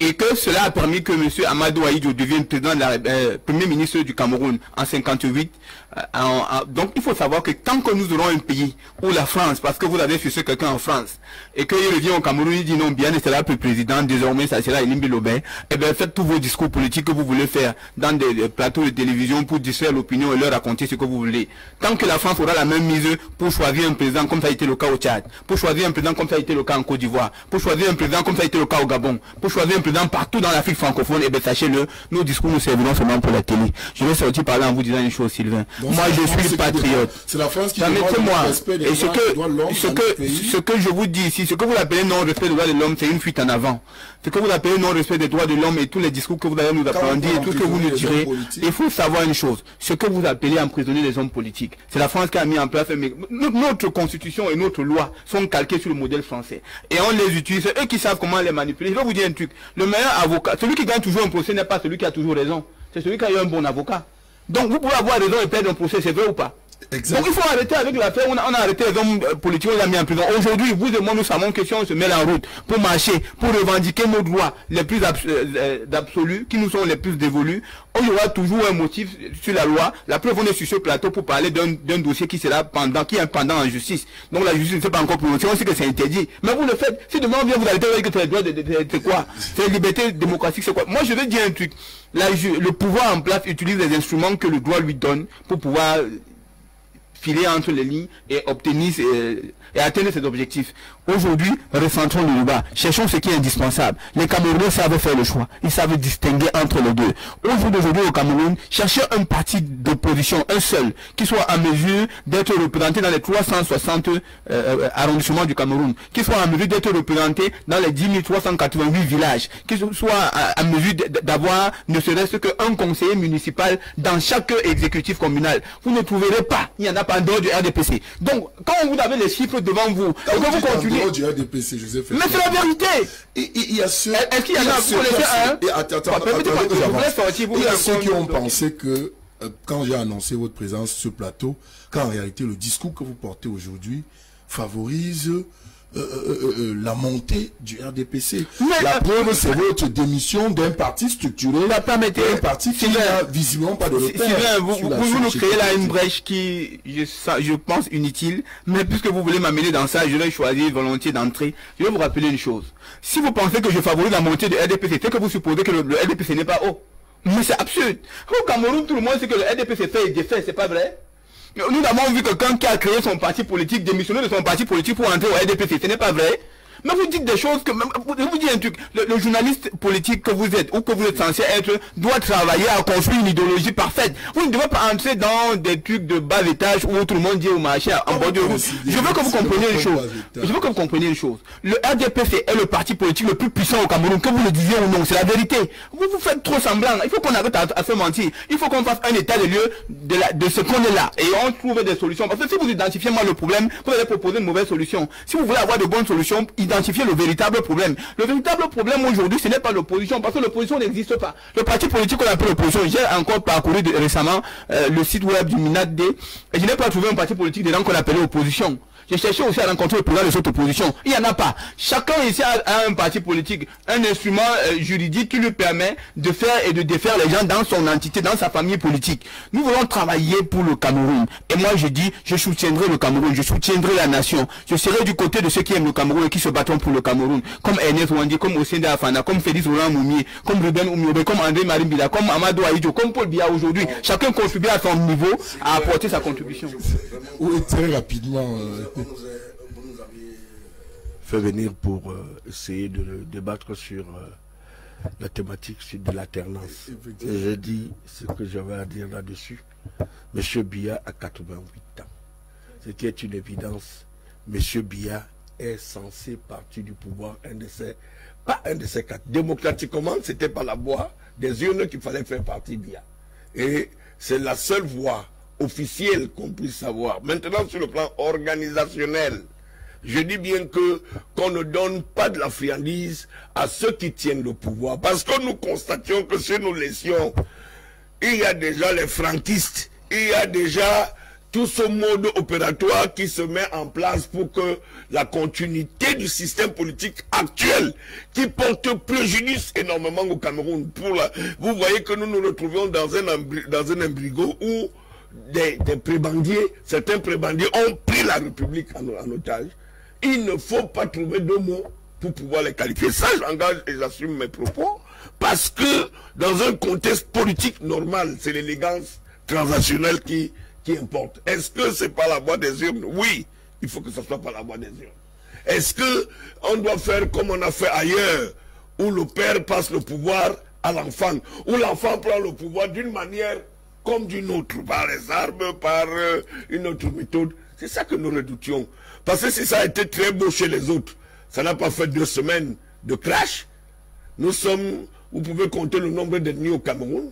S4: et que cela a permis que M. Amadou Aïdjo devienne président de la, euh, premier ministre du Cameroun en 58. Euh, donc il faut savoir que tant que nous aurons un pays où la France, parce que vous avez fait quelqu'un en France, et qu'il revient au Cameroun, il dit non, bien, c'est là plus président, désormais ça sera Elimbi Lobin, eh bien faites tous vos discours politiques que vous voulez faire dans des, plateaux de télévision pour distraire l'opinion et leur raconter ce que vous voulez. Tant que la France aura la même mise pour choisir un président comme ça a été le cas au Tchad, pour choisir un président comme ça a été le cas en Côte d'Ivoire, pour choisir un président comme ça a été le cas au Gabon, pour choisir un président partout dans l'Afrique francophone, et eh bien sachez-le, nos discours nous serviront seulement pour la télé. Je vais sortir par là en vous disant une chose, Sylvain. Moi, je suis patriote.
S6: C'est la France qui moi
S4: Et ce que, ce que, ce que je vous dis ici, ce que vous appelez non-respect des droits de l'homme, c'est une fuite en avant. Ce que vous appelez non-respect des droits de l'homme et tous les discours que vous allez nous apprendre et tout ce que vous nous direz, il faut savoir une chose. Ce que vous appelez emprisonner les hommes politiques, c'est la France qui a mis en place, notre constitution et notre loi sont calquées sur le modèle français. Et on les utilise, eux qui savent comment les manipuler. Je vais vous dire un truc. Le meilleur avocat, celui qui gagne toujours un procès n'est pas celui qui a toujours raison. C'est celui qui a eu un bon avocat. Donc vous pouvez avoir raison et perdre un procès, c'est vrai ou pas donc il faut arrêter avec l'affaire, on a, on a arrêté les hommes euh, politiques, on les a mis en prison. Aujourd'hui, vous et moi, nous savons que si on se met en route pour marcher, pour revendiquer nos droits les plus euh, euh, absolus, qui nous sont les plus dévolus, on y aura toujours un motif sur la loi. La preuve, on est sur ce plateau pour parler d'un dossier qui sera pendant, qui est pendant en justice. Donc la justice ne s'est pas encore prononcée, on sait que c'est interdit. Mais vous le faites. Si demain on vient vous arrêter avec les droits, c'est quoi? C'est liberté démocratique, c'est quoi? Moi, je vais dire un truc. Le pouvoir en place utilise les instruments que le droit lui donne pour pouvoir filer entre les lignes et obtenir et atteindre cet objectif. Aujourd'hui, recentrons le débat. Cherchons ce qui est indispensable. Les Camerounais savent faire le choix. Ils savent distinguer entre les deux. Aujourd'hui, au Cameroun, cherchez un parti d'opposition, un seul, qui soit en mesure d'être représenté dans les 360 euh, euh, arrondissements du Cameroun, qui soit en mesure d'être représenté dans les 10 388 villages, qui soit en mesure d'avoir ne serait-ce qu'un conseiller municipal dans chaque exécutif communal. Vous ne trouverez pas. Il n'y en a pas en dehors du RDPC. Donc, quand vous avez les chiffres devant vous, et que vous continuez...
S6: Du RDPC, Joseph
S4: Mais c'est la vérité.
S6: Il y a ceux...
S4: Est-ce qu'il y en a pour les
S6: Attends, attends, Il y a ceux qui ont pensé que, euh, quand j'ai annoncé votre présence sur ce plateau, qu'en réalité, le discours que vous portez aujourd'hui favorise euh, euh, euh, la montée du RDPC. la preuve, c'est votre démission d'un parti structuré,
S4: la permettez,
S6: un parti qui n'a visiblement pas de repère.
S4: vous, vous, nous créez là une brèche qui, je, je pense, inutile, mais puisque vous voulez m'amener dans ça, je vais choisir volontiers d'entrer. Je vais vous rappeler une chose. Si vous pensez que je favorise la montée du RDPC, c'est que vous supposez que le, RDPC n'est pas haut. Mais c'est absurde. Au Cameroun, tout le monde sait que le RDPC fait et défait, c'est pas vrai? Nous avons vu quelqu'un qui a créé son parti politique, démissionné de son parti politique pour entrer au RDPC. Ce n'est pas vrai. Mais vous dites des choses que, je vous dis un truc, le, journaliste politique que vous êtes, ou que vous êtes censé être, doit travailler à construire une idéologie parfaite. Vous ne devez pas entrer dans des trucs de bas étage où tout le monde dit au marché en bord de route. Je veux que vous compreniez une chose. Je veux que vous compreniez une chose. Le RDPC est le parti politique le plus puissant au Cameroun, que vous le disiez ou non, c'est la vérité. Vous vous faites trop semblant. Il faut qu'on arrête à, se mentir. Il faut qu'on fasse un état de lieu de, de ce qu'on est là. Et on trouve des solutions. Parce que si vous identifiez moi le problème, vous allez proposer une mauvaise solution. Si vous voulez avoir de bonnes solutions, identifier le véritable problème. Le véritable problème aujourd'hui, ce n'est pas l'opposition, parce que l'opposition n'existe pas. Le parti politique qu'on appelle l'opposition, j'ai encore parcouru récemment euh, le site web du MINAD-D, et je n'ai pas trouvé un parti politique dedans qu'on appelait opposition. J'ai cherché aussi à rencontrer le président de cette opposition. Il n'y en a pas. Chacun ici a, un parti politique, un instrument euh, juridique qui lui permet de faire et de défaire les gens dans son entité, dans sa famille politique. Nous voulons travailler pour le Cameroun. Et moi, je dis, je soutiendrai le Cameroun, je soutiendrai la nation. Je serai du côté de ceux qui aiment le Cameroun et qui se battront pour le Cameroun. Comme Ernest Wandi, comme Osenda Afana, comme Félix Roland Moumier, comme Ruben Oumiobe, comme André Marimbila, comme Amadou Aïdjo, comme Paul Biya aujourd'hui. Chacun contribue à son niveau à apporter sa contribution.
S6: Oui, très rapidement. Euh,
S3: fait venir pour essayer de débattre sur la thématique de l'alternance. Et j'ai dit ce que j'avais à dire là-dessus. Monsieur Bia a 88 ans. Ce qui est une évidence. Monsieur Bia est censé partir du pouvoir, un de ces, pas un de ces quatre. Démocratiquement, c'était par la voie des urnes qu'il fallait faire partie Bia. Et c'est la seule voie officielle qu'on puisse savoir. Maintenant, sur le plan organisationnel, je dis bien que qu'on ne donne pas de la friandise à ceux qui tiennent le pouvoir. Parce que nous constations que si nous laissions, il y a déjà les franquistes, il y a déjà tout ce mode opératoire qui se met en place pour que la continuité du système politique actuel, qui porte préjudice énormément au Cameroun, pour vous voyez que nous nous retrouvons dans un, dans un où des, prébandiers, certains prébandiers ont pris la République en otage il ne faut pas trouver deux mots pour pouvoir les qualifier. Ça, j'engage et j'assume mes propos, parce que dans un contexte politique normal, c'est l'élégance transactionnelle qui, qui importe. Est-ce que c'est pas la voie des urnes? Oui, il faut que ce soit pas la voie des urnes. Est-ce que on doit faire comme on a fait ailleurs, où le père passe le pouvoir à l'enfant, où l'enfant prend le pouvoir d'une manière comme d'une autre, par les armes, par euh, une autre méthode C'est ça que nous redoutions. Parce que si ça a été très beau chez les autres, ça n'a pas fait deux semaines de crash. Nous sommes, vous pouvez compter le nombre d'ennemis au Cameroun.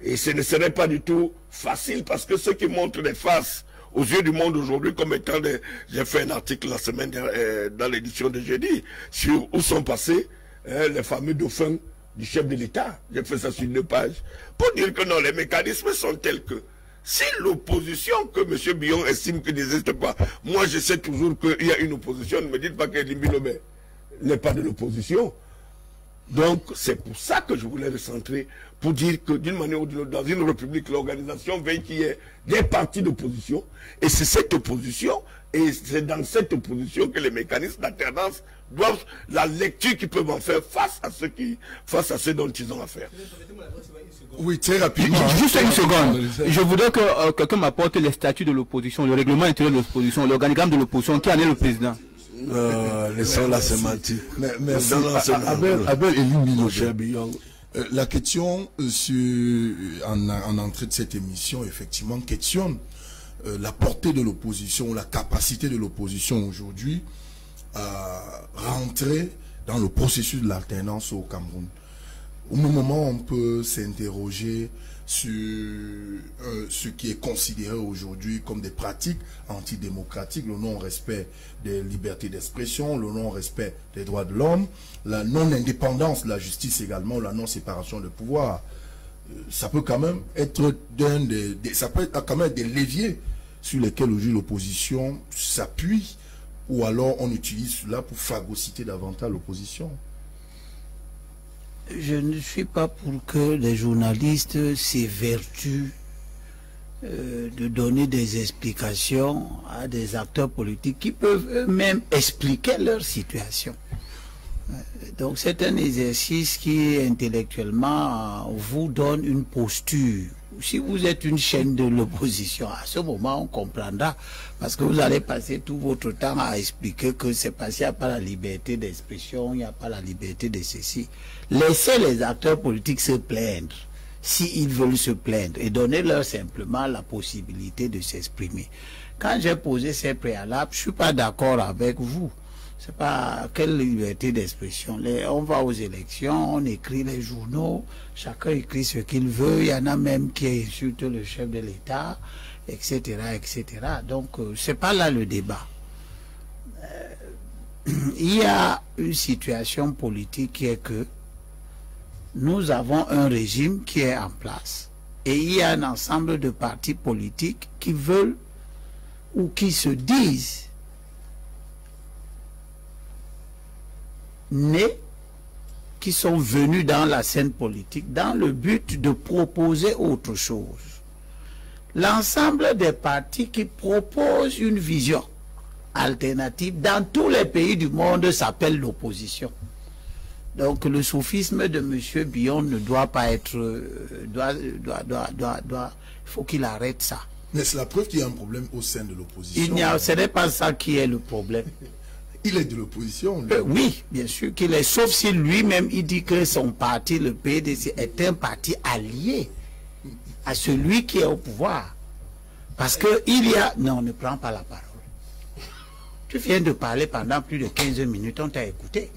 S3: Et ce ne serait pas du tout facile parce que ceux qui montrent les faces aux yeux du monde aujourd'hui comme étant des... J'ai fait un article la semaine euh, dans l'édition de jeudi sur où sont passés euh, les fameux dauphins du chef de l'État. J'ai fait ça sur deux pages. Pour dire que non, les mécanismes sont tels que si l'opposition que M. Billon estime qu'il n'existe pas, moi je sais toujours qu'il y a une opposition, ne me dites pas que n'est pas de l'opposition. Donc c'est pour ça que je voulais recentrer, pour dire que d'une manière ou d'une autre, dans une république, l'organisation veille qu'il y ait des partis d'opposition, et c'est cette opposition, et c'est dans cette opposition que les mécanismes d'alternance doivent, la lecture qu'ils peuvent en faire face à ce qui, face à ce dont ils ont à faire.
S1: Oui, très rapidement.
S4: Juste une seconde. Je voudrais que euh, quelqu'un m'apporte les statuts de l'opposition, le règlement intérieur de l'opposition, l'organigramme de l'opposition. Qui en est le président?
S3: Euh, Laissons la sémantique.
S1: Merci. Abel, Abel euh, la question sur, en, en, entrée de cette émission, effectivement, questionne la portée de l'opposition, la capacité de l'opposition aujourd'hui à rentrer dans le processus de l'alternance au Cameroun. Au moment, on peut s'interroger sur euh, ce qui est considéré aujourd'hui comme des pratiques antidémocratiques, le non-respect des libertés d'expression, le non-respect des droits de l'homme, la non-indépendance de la justice également, la non-séparation de pouvoir. Euh, ça peut quand même être d'un des, ça peut être quand même des leviers sur lesquels aujourd'hui l'opposition s'appuie, ou alors on utilise cela pour phagocyter davantage l'opposition
S5: je ne suis pas pour que les journalistes s'évertuent euh, de donner des explications à des acteurs politiques qui peuvent eux-mêmes expliquer leur situation. Euh, donc c'est un exercice qui intellectuellement vous donne une posture si vous êtes une chaîne de l'opposition, à ce moment, on comprendra. Parce que vous allez passer tout votre temps à expliquer que c'est parce qu'il n'y a pas la liberté d'expression, il n'y a pas la liberté de ceci. Laissez les acteurs politiques se plaindre, s'ils veulent se plaindre, et donnez-leur simplement la possibilité de s'exprimer. Quand j'ai posé ces préalables, je ne suis pas d'accord avec vous c'est pas quelle liberté d'expression. On va aux élections, on écrit les journaux, chacun écrit ce qu'il veut. Il y en a même qui insultent le chef de l'État, etc., etc. Donc euh, c'est pas là le débat. Euh, il y a une situation politique qui est que nous avons un régime qui est en place et il y a un ensemble de partis politiques qui veulent ou qui se disent nés qui sont venus dans la scène politique dans le but de proposer autre chose. L'ensemble des partis qui proposent une vision alternative dans tous les pays du monde s'appelle l'opposition. Donc le soufisme de M. Bion ne doit pas être... Euh, doit, doit, doit, doit, il faut qu'il arrête ça.
S1: Mais c'est la preuve qu'il y a un problème au sein de l'opposition.
S5: Ce n'est pas ça qui est le problème
S6: Il est de l'opposition.
S5: Euh, oui, bien sûr qu'il est, sauf si lui-même il dit que son parti, le PDC, est un parti allié à celui qui est au pouvoir. Parce que il y a... Non, ne prends pas la parole. Tu viens de parler pendant plus de 15 minutes, on t'a écouté.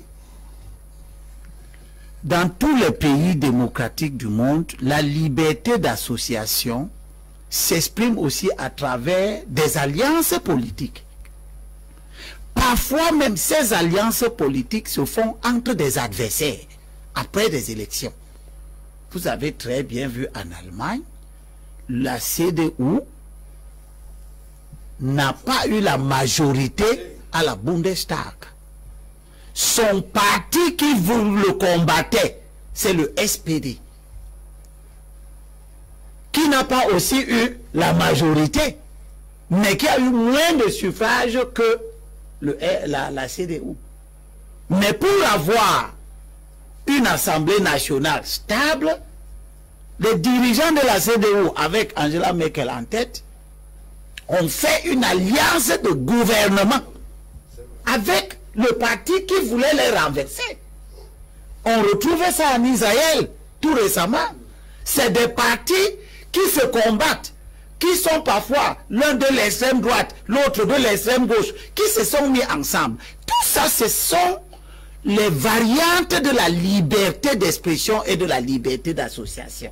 S5: Dans tous les pays démocratiques du monde, la liberté d'association s'exprime aussi à travers des alliances politiques. Parfois même ces alliances politiques se font entre des adversaires après des élections. Vous avez très bien vu en Allemagne, la CDU n'a pas eu la majorité à la Bundestag. Son parti qui vous le combattait, c'est le SPD. Qui n'a pas aussi eu la majorité, mais qui a eu moins de suffrages que le, la, la CDU. Mais pour avoir une assemblée nationale stable, les dirigeants de la CDU, avec Angela Merkel en tête, ont fait une alliance de gouvernement avec le parti qui voulait les renverser. On retrouvait ça en Israël tout récemment. C'est des partis qui se combattent, qui sont parfois l'un de l'extrême droite, l'autre de l'extrême gauche, qui se sont mis ensemble. Tout ça, ce sont les variantes de la liberté d'expression et de la liberté d'association.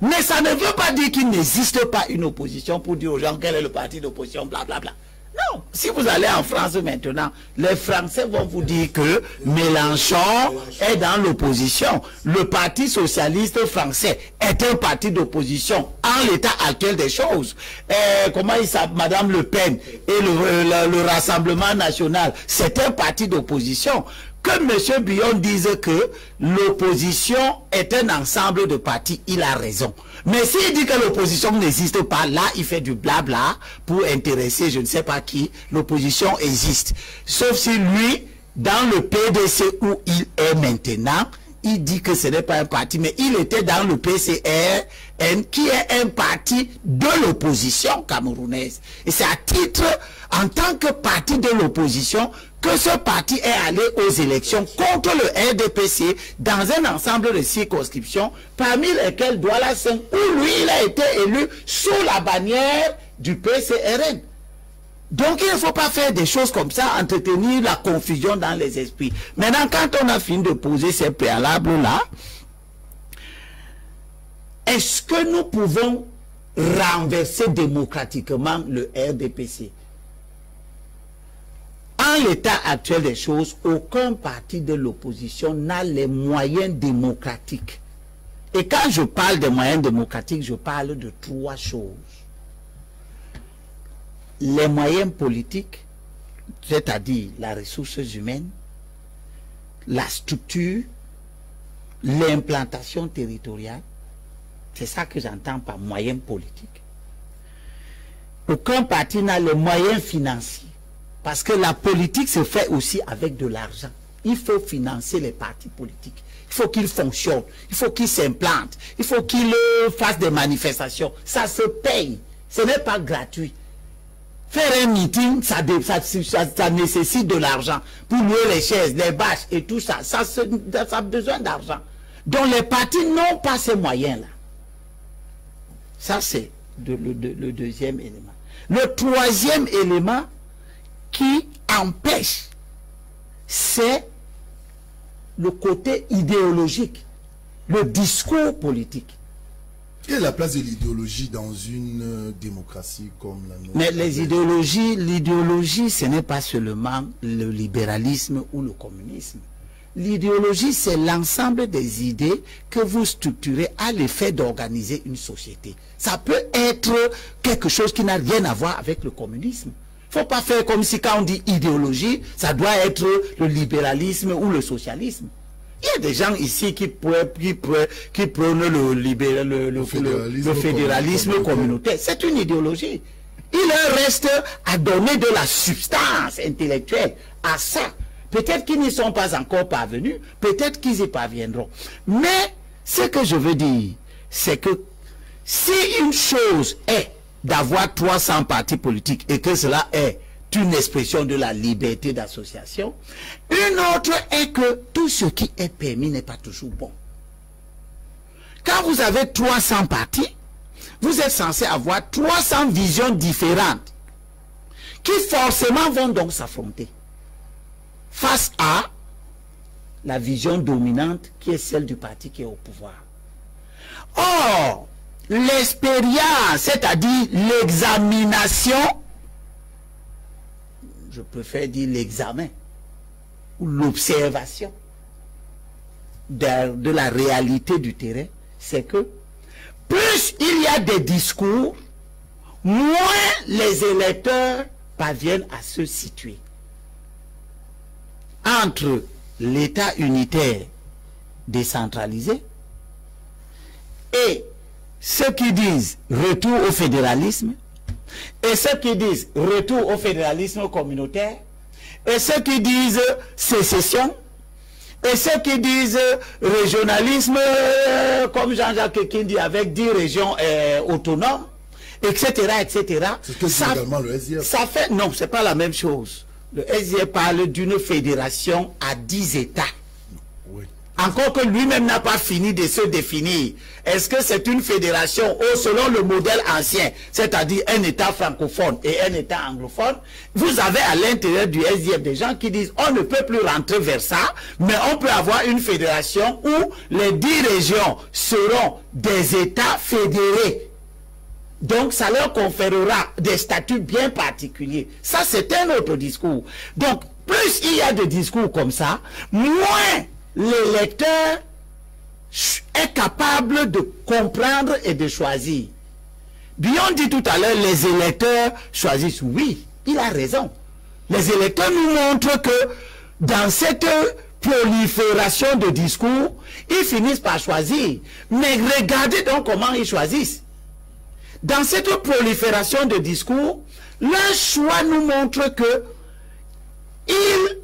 S5: Mais ça ne veut pas dire qu'il n'existe pas une opposition pour dire aux gens quel est le parti d'opposition, blablabla. Non, si vous allez en France maintenant, les Français vont vous dire que Mélenchon est dans l'opposition. Le Parti socialiste français est un parti d'opposition en l'état actuel des choses. Euh, comment il s'appelle, Madame Le Pen et le, euh, le Rassemblement national, c'est un parti d'opposition. Que M. Billon dise que l'opposition est un ensemble de partis, il a raison. Mais s'il dit que l'opposition n'existe pas, là, il fait du blabla pour intéresser je ne sais pas qui. L'opposition existe. Sauf si lui, dans le PDC où il est maintenant, il dit que ce n'est pas un parti, mais il était dans le PCRN, qui est un parti de l'opposition camerounaise. Et c'est à titre, en tant que parti de l'opposition, que ce parti est allé aux élections contre le RDPC dans un ensemble de circonscriptions, parmi lesquelles Douala 5, où lui, il a été élu sous la bannière du PCRN. Donc il ne faut pas faire des choses comme ça, entretenir la confusion dans les esprits. Maintenant, quand on a fini de poser ces préalables-là, est-ce que nous pouvons renverser démocratiquement le RDPC En l'état actuel des choses, aucun parti de l'opposition n'a les moyens démocratiques. Et quand je parle de moyens démocratiques, je parle de trois choses les moyens politiques, c'est-à-dire la ressource humaine, la structure, l'implantation territoriale, c'est ça que j'entends par moyens politiques. Aucun parti n'a les moyens financiers, parce que la politique se fait aussi avec de l'argent. Il faut financer les partis politiques. Il faut qu'ils fonctionnent. Il faut qu'ils s'implantent. Il faut qu'ils euh, fassent des manifestations. Ça se paye. Ce n'est pas gratuit. Faire un meeting, ça, nécessite de l'argent. Pour louer les chaises, les bâches et tout ça, ça, se- a besoin d'argent. Donc les partis n'ont pas ces moyens-là. Ça, c'est le deuxième élément. Le troisième élément qui empêche, c'est le côté idéologique, le discours politique.
S6: Quelle est la place de l'idéologie dans une euh, démocratie comme la nôtre?
S5: Mais les idéologies, l'idéologie, ce n'est pas seulement le libéralisme ou le communisme. L'idéologie, c'est l'ensemble des idées que vous structurez à l'effet d'organiser une société. Ça peut être quelque chose qui n'a rien à voir avec le communisme. Faut pas faire comme si quand on dit idéologie, ça doit être le libéralisme ou le socialisme. Il y a des gens ici qui, prônent le,
S6: fédéralisme
S5: le fédéralisme
S6: communautaire.
S5: communautaire. C'est une idéologie. Il leur reste à donner de la substance intellectuelle à ça. Peut-être qu'ils n'y sont pas encore parvenus, peut-être qu'ils y parviendront. Mais ce que je veux dire, c'est que si une chose est d'avoir 300 partis politiques et que cela est une expression de la liberté d'association. Une autre est que tout ce qui est permis n'est pas toujours bon. Quand vous avez 300 partis, vous êtes censé avoir 300 visions différentes qui forcément vont donc s'affronter face à la vision dominante qui est celle du parti qui est au pouvoir. Or, l'expérience, c'est-à-dire l'examination, je préfère dire l'examen, ou l'observation de, la réalité du terrain, c'est que plus il y a des discours, moins les électeurs parviennent à se situer entre l'État unitaire décentralisé et ceux qui disent retour au fédéralisme et ceux qui disent retour au fédéralisme communautaire et ceux qui disent sécession et ceux qui disent régionalisme euh, comme Jean-Jacques Kindi avec 10 régions euh, autonomes etc etc
S1: ça, le
S5: ça fait non c'est pas la même chose. Le SDF parle d'une fédération à 10 États. Encore que lui-même n'a pas fini de se définir. Est-ce que c'est une fédération ou selon le modèle ancien, c'est-à-dire un État francophone et un État anglophone, vous avez à l'intérieur du SDF des gens qui disent on ne peut plus rentrer vers ça, mais on peut avoir une fédération où les 10 régions seront des États fédérés. Donc, ça leur conférera des statuts bien particuliers. Ça, c'est un autre discours. Donc, plus il y a de discours comme ça, moins l'électeur est capable de comprendre et de choisir. Bion dit tout à l'heure, les électeurs choisissent. Oui, il a raison. Les électeurs nous montrent que dans cette prolifération de discours, ils finissent par choisir. Mais regardez donc comment ils choisissent. Dans cette prolifération de discours, leur choix nous montre que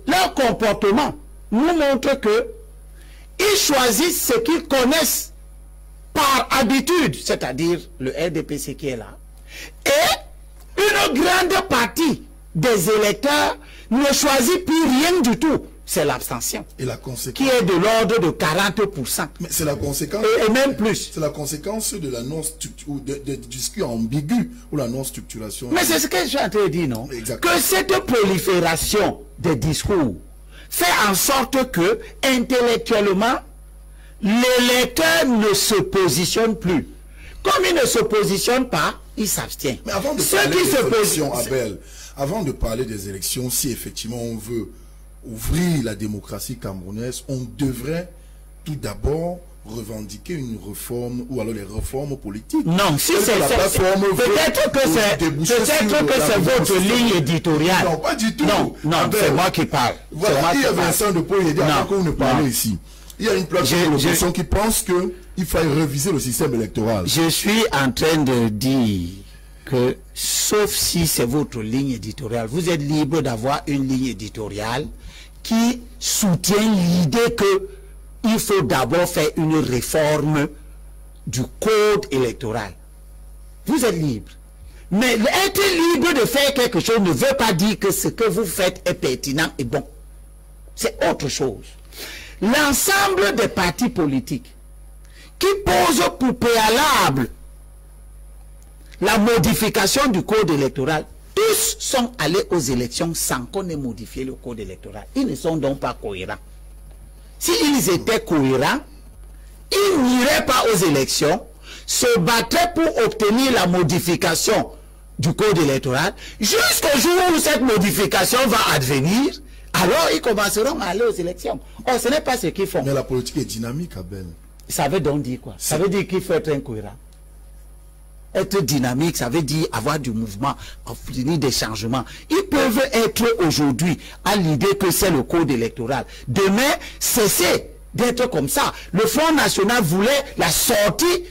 S5: leur comportement nous montre que ils choisissent ce qu'ils connaissent par habitude, c'est-à-dire le RDPC qui est là. Et une grande partie des électeurs ne choisit plus rien du tout c'est l'abstention.
S1: Et la conséquence.
S5: Qui est de l'ordre de 40%.
S1: Mais c'est la conséquence.
S5: Et, même plus.
S1: C'est la conséquence de la non-structuration, de, de, discours ambigu ou la non-structuration.
S5: Mais c'est ce que suis en train de dire, non?
S1: Exactement.
S5: Que cette prolifération des discours fait en sorte que, intellectuellement, l'électeur ne se positionne plus. Comme il ne se positionne pas, il s'abstient.
S1: Mais avant de parler des élections, Abel, avant de parler des élections, si effectivement on veut ouvrir la démocratie camerounaise, on devrait tout d'abord revendiquer une réforme ou alors les réformes politiques.
S5: Non, si c'est peut-être que c'est peut-être que c'est votre ligne éditoriale.
S1: Non, pas du tout.
S5: Non, non, c'est moi qui parle.
S1: Voilà, il y a. Vincent de Paul, il dit qu'on ne parle ici. Il y a une plateforme de qui pense qu'il faille réviser le système électoral.
S5: Je suis en train de dire que, sauf si c'est votre ligne éditoriale, vous êtes libre d'avoir une ligne éditoriale qui soutient l'idée que il faut d'abord faire une réforme du code électoral. Vous êtes libre. Mais être libre de faire quelque chose ne veut pas dire que ce que vous faites est pertinent et bon. C'est autre chose. L'ensemble des partis politiques qui posent pour préalable la modification du code électoral tous sont allés aux élections sans qu'on ait modifié le code électoral. Ils ne sont donc pas cohérents. S'ils étaient cohérents, ils n'iraient pas aux élections, se battraient pour obtenir la modification du code électoral, jusqu'au jour où cette modification va advenir, alors ils commenceront à aller aux élections. Or, ce n'est pas ce qu'ils font.
S1: Mais la politique est dynamique, Abel.
S5: Ça veut donc dire quoi? Ça veut dire qu'il faut être incohérent être dynamique, ça veut dire avoir du mouvement, obtenir des changements. Ils peuvent être aujourd'hui à l'idée que c'est le code électoral. Demain, cesser d'être comme ça. Le Front National voulait la sortie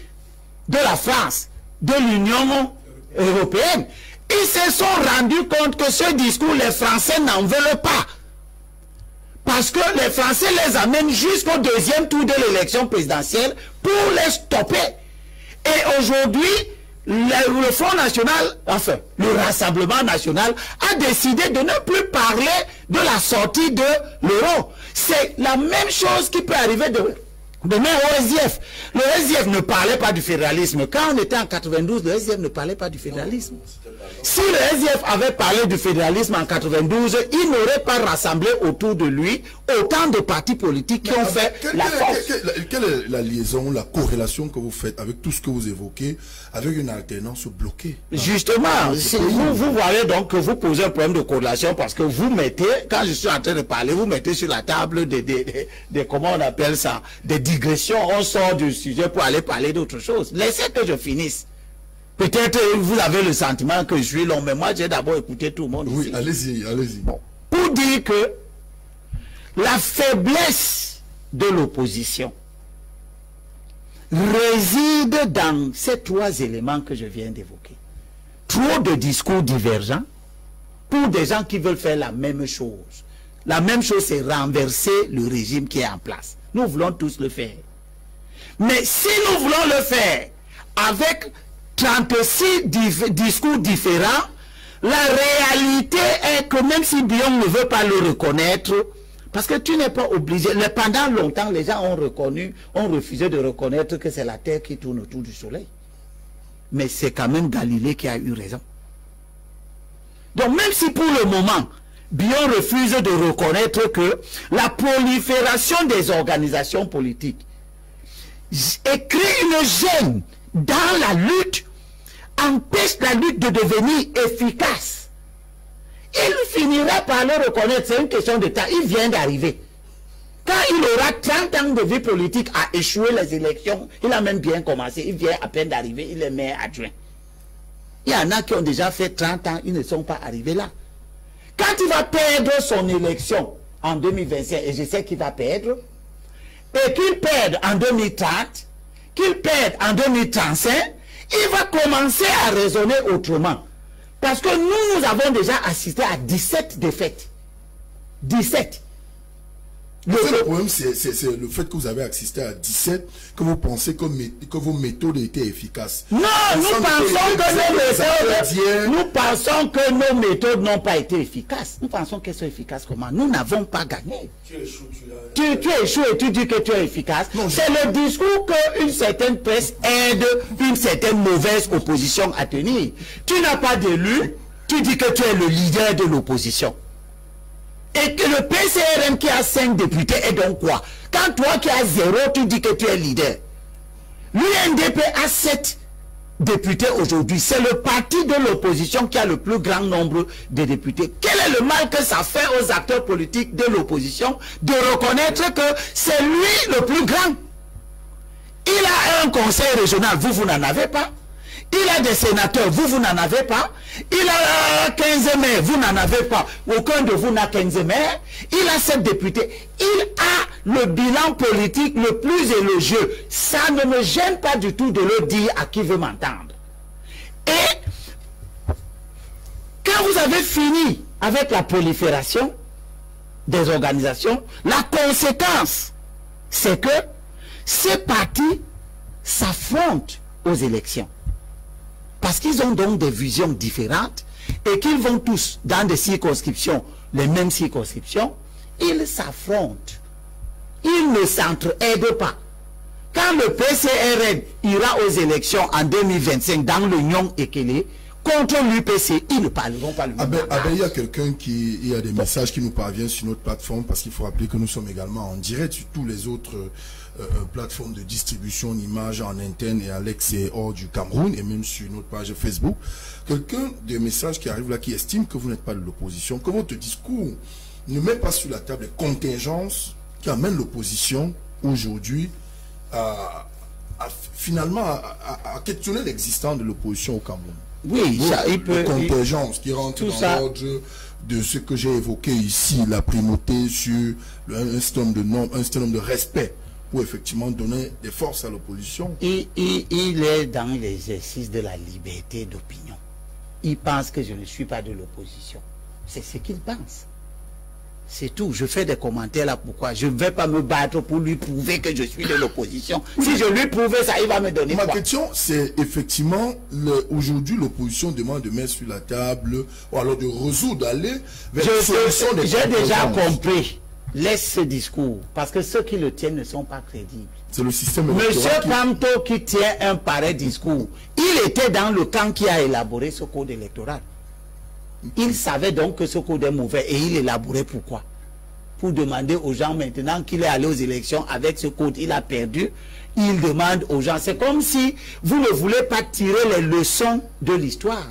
S5: de la France, de l'Union européenne. Ils se sont rendus compte que ce discours, les Français n'en veulent pas. Parce que les Français les amènent jusqu'au deuxième tour de l'élection présidentielle pour les stopper. Et aujourd'hui, le, Front National, enfin, le Rassemblement National a décidé de ne plus parler de la sortie de l'euro. C'est la même chose qui peut arriver de, Demain au SDF. Le SDF ne parlait pas du fédéralisme. Quand on était en 92, le SDF ne parlait pas du fédéralisme. Si le SDF avait parlé du fédéralisme en 92, il n'aurait pas rassemblé autour de lui autant de partis politiques qui ont fait la force.
S1: Quelle, est la liaison, la corrélation que vous faites avec tout ce que vous évoquez, avec une alternance bloquée?
S5: Justement, vous, vous voyez donc que vous posez un problème de corrélation parce que vous mettez, quand je suis en train de parler, vous mettez sur la table des, des, des, comment on appelle ça, des digressions, on sort du sujet pour aller parler d'autre chose. Laissez que je finisse. Peut-être vous avez le sentiment que je suis long, mais moi j'ai d'abord écouté tout le monde.
S1: Oui, allez-y, allez-y.
S5: Pour dire que la faiblesse de l'opposition réside dans ces trois éléments que je viens d'évoquer. Trop de discours divergents pour des gens qui veulent faire la même chose. La même chose, c'est renverser le régime qui est en place. Nous voulons tous le faire. Mais si nous voulons le faire avec 36 discours différents, la réalité est que même si Bion ne veut pas le reconnaître, parce que tu n'es pas obligé. Pendant longtemps, les gens ont reconnu, ont refusé de reconnaître que c'est la Terre qui tourne autour du Soleil. Mais c'est quand même Galilée qui a eu raison. Donc même si pour le moment, Bion refuse de reconnaître que la prolifération des organisations politiques crée une gêne dans la lutte, empêche la lutte de devenir efficace. Il finira par le reconnaître, c'est une question de temps, il vient d'arriver. Quand il aura 30 ans de vie politique à échouer les élections, il a même bien commencé, il vient à peine d'arriver, il est maire adjoint. Il y en a qui ont déjà fait 30 ans, ils ne sont pas arrivés là. Quand il va perdre son élection en 2025, et je sais qu'il va perdre, et qu'il perde en 2030, qu'il perde en 2035, il va commencer à raisonner autrement. Parce que nous, nous avons déjà assisté à 17 défaites. 17.
S1: Le, problème, c'est le fait que vous avez assisté à 17, que vous pensez que, que vos méthodes étaient efficaces.
S5: Non, nous pensons que, nos méthodes, nous pensons que nos méthodes n'ont pas été efficaces. Nous pensons qu'elles sont efficaces comment? Nous n'avons pas gagné. Tu échoues, tu, tu, échoues et tu dis que tu es efficace. C'est le discours qu'une certaine presse aide une certaine mauvaise opposition à tenir. Tu n'as pas d'élu, tu dis que tu es le leader de l'opposition et que le PCRM qui a 5 députés est donc quoi? Quand toi qui as 0, tu dis que tu es leader. L'UNDP a 7 députés aujourd'hui. C'est le parti de l'opposition qui a le plus grand nombre de députés. Quel est le mal que ça fait aux acteurs politiques de l'opposition de reconnaître que c'est lui le plus grand? Il a un conseil régional, vous, vous n'en avez pas? Il a des sénateurs, vous, vous n'en avez pas. Il a 15 maires, vous n'en avez pas. Aucun de vous n'a 15 maires. Il a 7 députés. Il a le bilan politique le plus élogieux. Ça ne me gêne pas du tout de le dire à qui veut m'entendre. Et quand vous avez fini avec la prolifération des organisations, la conséquence, c'est que ces partis s'affrontent aux élections. Parce qu'ils ont donc des visions différentes et qu'ils vont tous dans des circonscriptions, les mêmes circonscriptions, ils s'affrontent. Ils ne s'entraident pas. Quand le PCRN ira aux élections en 2025 dans l'Union Ekele, contre l'UPC, ils ne parleront pas le
S1: même ah, ah ben, il y a quelqu'un qui il y a des messages qui nous parviennent sur notre plateforme parce qu'il faut rappeler que nous sommes également en direct sur tous les autres plateforme de distribution d'images en interne et à l'extérieur du Cameroun et même sur notre page Facebook. Quelqu'un des messages qui arrive là qui estime que vous n'êtes pas de l'opposition, que votre discours ne met pas sur la table les contingences qui amènent l'opposition aujourd'hui à, finalement à, questionner l'existence de l'opposition au Cameroun.
S5: Oui, ça, il peut.
S1: Contingence qui rentre dans l'ordre de ce que j'ai évoqué ici, la primauté sur un certain de un certain nombre de respect pour effectivement donner des forces à l'opposition.
S5: Il, il, est dans l'exercice de la liberté d'opinion. Il pense que je ne suis pas de l'opposition. C'est ce qu'il pense. C'est tout. Je fais des commentaires là. Pourquoi Je ne vais pas me battre pour lui prouver que je suis de l'opposition. Si je lui prouvais ça, il va me donner
S6: Ma
S5: quoi?
S6: question, c'est effectivement, aujourd'hui, l'opposition demande de mettre sur la table, ou alors de résoudre, d'aller vers une solution des
S5: J'ai déjà compris. Laisse ce discours. Parce que ceux qui le tiennent ne sont pas crédibles.
S6: C'est le système
S5: Monsieur
S6: qui-
S5: Kamto qui tient un pareil discours, il était dans le camp qui a élaboré ce code électoral. Il savait donc que ce code est mauvais et il élaborait pourquoi? Pour demander aux gens maintenant qu'il est allé aux élections avec ce code, il a perdu. Il demande aux gens. C'est comme si vous ne voulez pas tirer les leçons de l'histoire.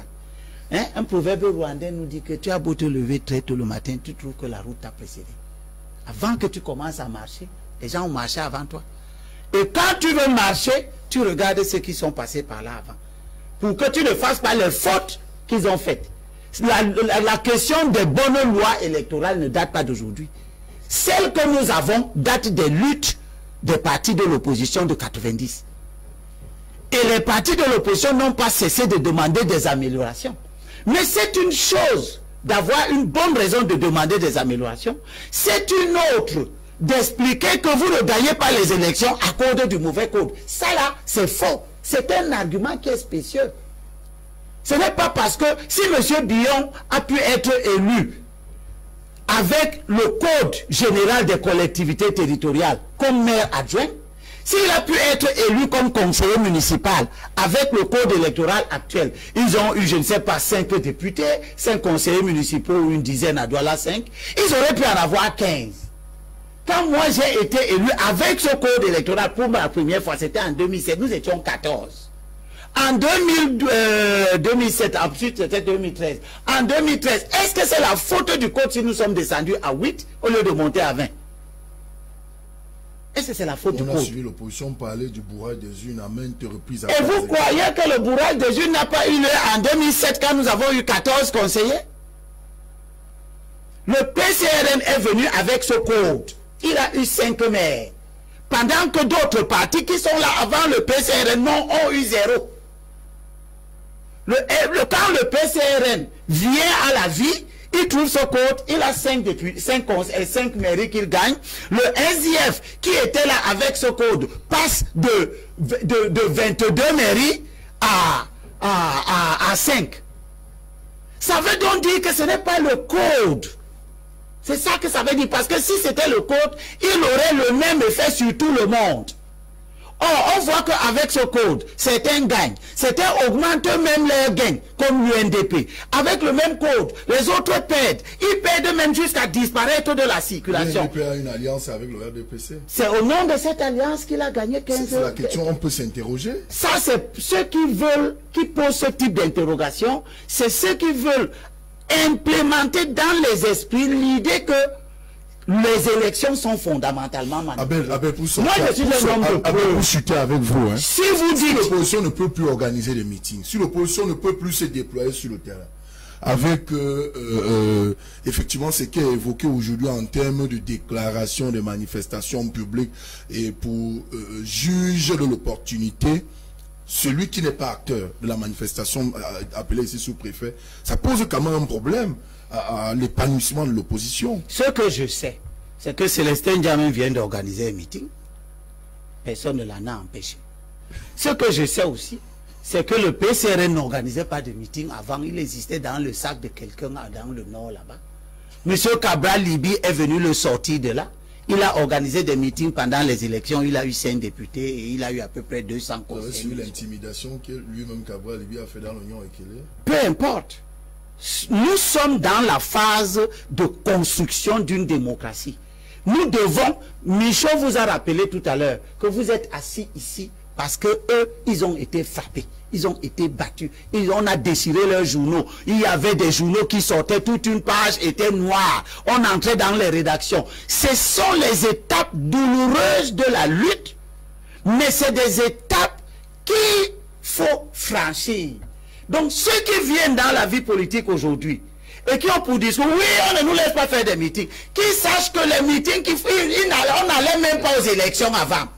S5: Hein, Un proverbe rwandais nous dit que tu as beau te lever très tôt le matin, tu trouves que la route t'a précédé. Avant que tu commences à marcher, les gens ont marché avant toi. Et quand tu veux marcher, tu regardes ceux qui sont passés par là avant. Pour que tu ne fasses pas les fautes qu'ils ont faites. La, question des bonnes lois électorales ne date pas d'aujourd'hui. Celle que nous avons date des luttes des partis de l'opposition de 90. Et les partis de l'opposition n'ont pas cessé de demander des améliorations. Mais c'est une chose d'avoir une bonne raison de demander des améliorations. C'est une autre d'expliquer que vous ne gagnez pas les élections à cause du mauvais code. Ça là, c'est faux. C'est un argument qui est spécieux. Ce n'est pas parce que si M. Billon a pu être élu avec le code général des collectivités territoriales comme maire adjoint, s'il a pu être élu comme conseiller municipal avec le code électoral actuel, ils ont eu, je ne sais pas, cinq députés, cinq conseillers municipaux ou une dizaine à Douala 5, ils auraient pu en avoir 15. Quand moi j'ai été élu avec ce code électoral pour la première fois, c'était en 2007, nous étions 14. En 2000, euh, 2007, ensuite c'était 2013. En 2013, est-ce que c'est la faute du code si nous sommes descendus à 8 au lieu de monter à 20 Est-ce que c'est la faute du
S6: On a suivi l'opposition parler du bourrage des unes à maintes reprises.
S5: Et vous croyez que le bourrage des urnes n'a pas eu lieu en 2007 quand nous avons eu 14 conseillers? Le PCRN est venu avec ce code. Il a eu 5 maires. Pendant que d'autres partis qui sont là avant le PCRN non, ont eu zéro. Le, le- quand le PCRN vient à la vie, il trouve ce code, il a 5 depuis 5 et 5 mairies qu'il gagne. Le SDF qui était là avec ce code passe de, de, de 22 mairies à, à, à, à 5. Ça veut donc dire que ce n'est pas le code. C'est ça que ça veut dire. Parce que si c'était le code, il aurait le même effet sur tout le monde. Or, on voit qu'avec ce code, certains gagnent. Certains augmentent même leurs gains, comme l'UNDP. Avec le même code, les autres perdent. Ils perdent même jusqu'à disparaître de la circulation.
S6: l'UNDP a une alliance avec le RDPC.
S5: C'est au nom de cette alliance qu'il a gagné 15
S6: C'est la question, on peut s'interroger.
S5: Ça, c'est ceux qui veulent, qui posent ce type d'interrogation, c'est ceux qui veulent implémenter dans les esprits l'idée que les élections sont fondamentalement manipulées.
S6: Abel, Abel, pour
S5: Moi, je suis
S6: pour
S5: un homme de
S6: Abel, pour chuter avec vous, hein.
S5: Si vous
S6: Si
S5: dites,
S6: l'opposition ne peut plus organiser des meetings, si l'opposition ne peut plus se déployer sur le terrain, avec euh, euh, euh, effectivement ce qui est évoqué aujourd'hui en termes de déclaration de manifestations publiques et pour euh, juge de l'opportunité, celui qui n'est pas acteur de la manifestation appelée ici sous-préfet, ça pose quand même un problème à, à l'épanouissement de l'opposition.
S5: ce que je sais, c'est que Célestin Diamant vient d'organiser un meeting. Personne ne l'en a empêché. Ce que je sais aussi, c'est que le PCRN n'organisait pas de meeting avant. Il existait dans le sac de quelqu'un dans le nord là-bas. Monsieur Cabral Libi est venu le sortir de là. Il a organisé des meetings pendant les élections. Il a eu cinq députés et il a eu à peu près 200
S6: Vous avez
S5: conseillers.
S6: l'intimidation que lui-même Cabral Libi a fait dans l'Union
S5: peu importe. Nous sommes dans la phase de construction d'une démocratie. Nous devons, Michaud vous a rappelé tout à l'heure que vous êtes assis ici parce que eux, ils ont été frappés, ils ont été battus, ils, on a déchiré leurs journaux. Il y avait des journaux qui sortaient, toute une page était noire. On entrait dans les rédactions. Ce sont les étapes douloureuses de la lutte, mais c'est des étapes qu'il faut franchir. Donc ceux qui viennent dans la vie politique aujourd'hui et qui ont pour discours, oui, on ne nous laisse pas faire des meetings, qu'ils sachent que les meetings, on n'allait même pas aux élections avant.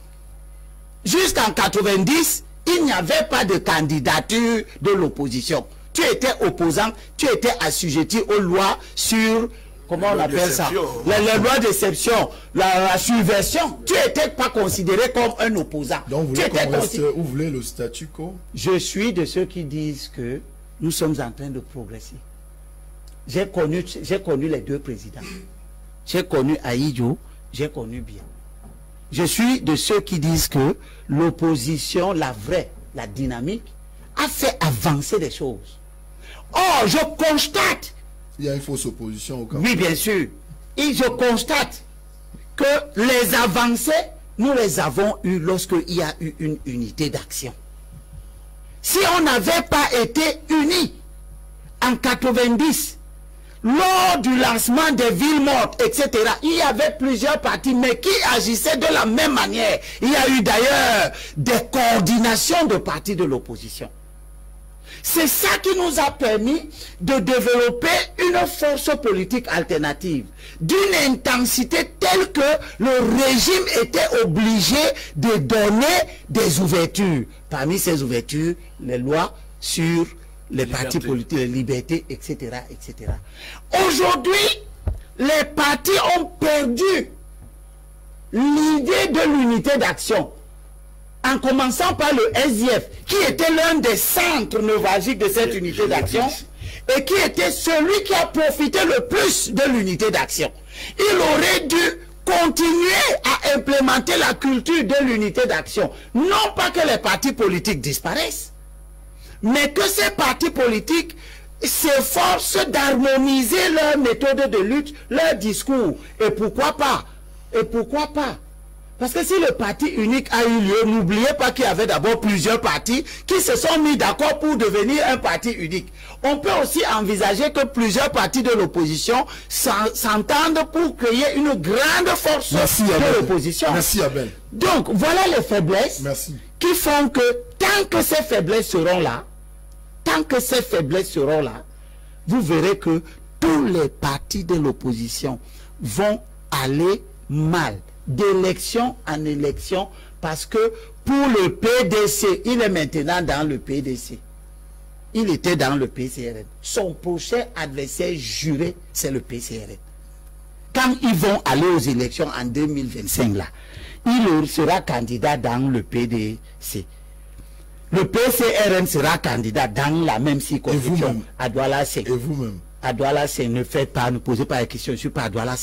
S5: Jusqu'en 90, il n'y avait pas de candidature de l'opposition. Tu étais opposant, tu étais assujetti aux lois sur comment on appelle ça les, lois d'exception, la, subversion. Tu n'étais pas considéré comme un opposant.
S6: Donc vous voulez, vous voulez le statu quo?
S5: Je suis de ceux qui disent que nous sommes en train de progresser. J'ai connu, connu les deux présidents. J'ai connu Aïdjo, j'ai connu bien. Je suis de ceux qui disent que l'opposition, la vraie, la dynamique, a fait avancer des choses. Or, je constate.
S6: Il y a une fausse opposition au
S5: Oui, bien sûr. Et je constate que les avancées, nous les avons eues lorsqu'il y a eu une unité d'action. Si on n'avait pas été unis en 90, lors du lancement des villes mortes, etc., il y avait plusieurs partis, mais qui agissaient de la même manière? Il y a eu d'ailleurs des coordinations de partis de l'opposition. C'est ça qui nous a permis de développer une force politique alternative d'une intensité telle que le régime était obligé de donner des ouvertures. Parmi ces ouvertures, les lois sur les partis politiques, les libertés, etc. etc. Aujourd'hui, les partis ont perdu l'idée de l'unité d'action. En commençant par le SDF, qui était l'un des centres neuralgiques de cette unité d'action, et qui était celui qui a profité le plus de l'unité d'action. Il aurait dû continuer à implémenter la culture de l'unité d'action. Non pas que les partis politiques disparaissent, mais que ces partis politiques s'efforcent d'harmoniser leur méthode de lutte, leur discours. Et pourquoi pas? Et pourquoi pas? Parce que si le parti unique a eu lieu, n'oubliez pas qu'il y avait d'abord plusieurs partis qui se sont mis d'accord pour devenir un parti unique. On peut aussi envisager que plusieurs partis de l'opposition s'entendent pour créer une grande force de l'opposition.
S6: Merci Abel.
S5: Donc voilà les faiblesses qui font que tant que ces faiblesses seront là, tant que ces faiblesses seront là, vous verrez que tous les partis de l'opposition vont aller mal, d'élection en élection, parce que pour le PDC, il est maintenant dans le PDC. Il était dans le PCRN. Son prochain adversaire juré, c'est le PCRN. Quand ils vont aller aux élections en 2025, là, il sera candidat dans le PDC le PCRN sera candidat dans la même circonscription à Douala
S6: Et vous-même
S5: à Douala ne faites pas, ne posez pas la question, je ne suis pas à Douala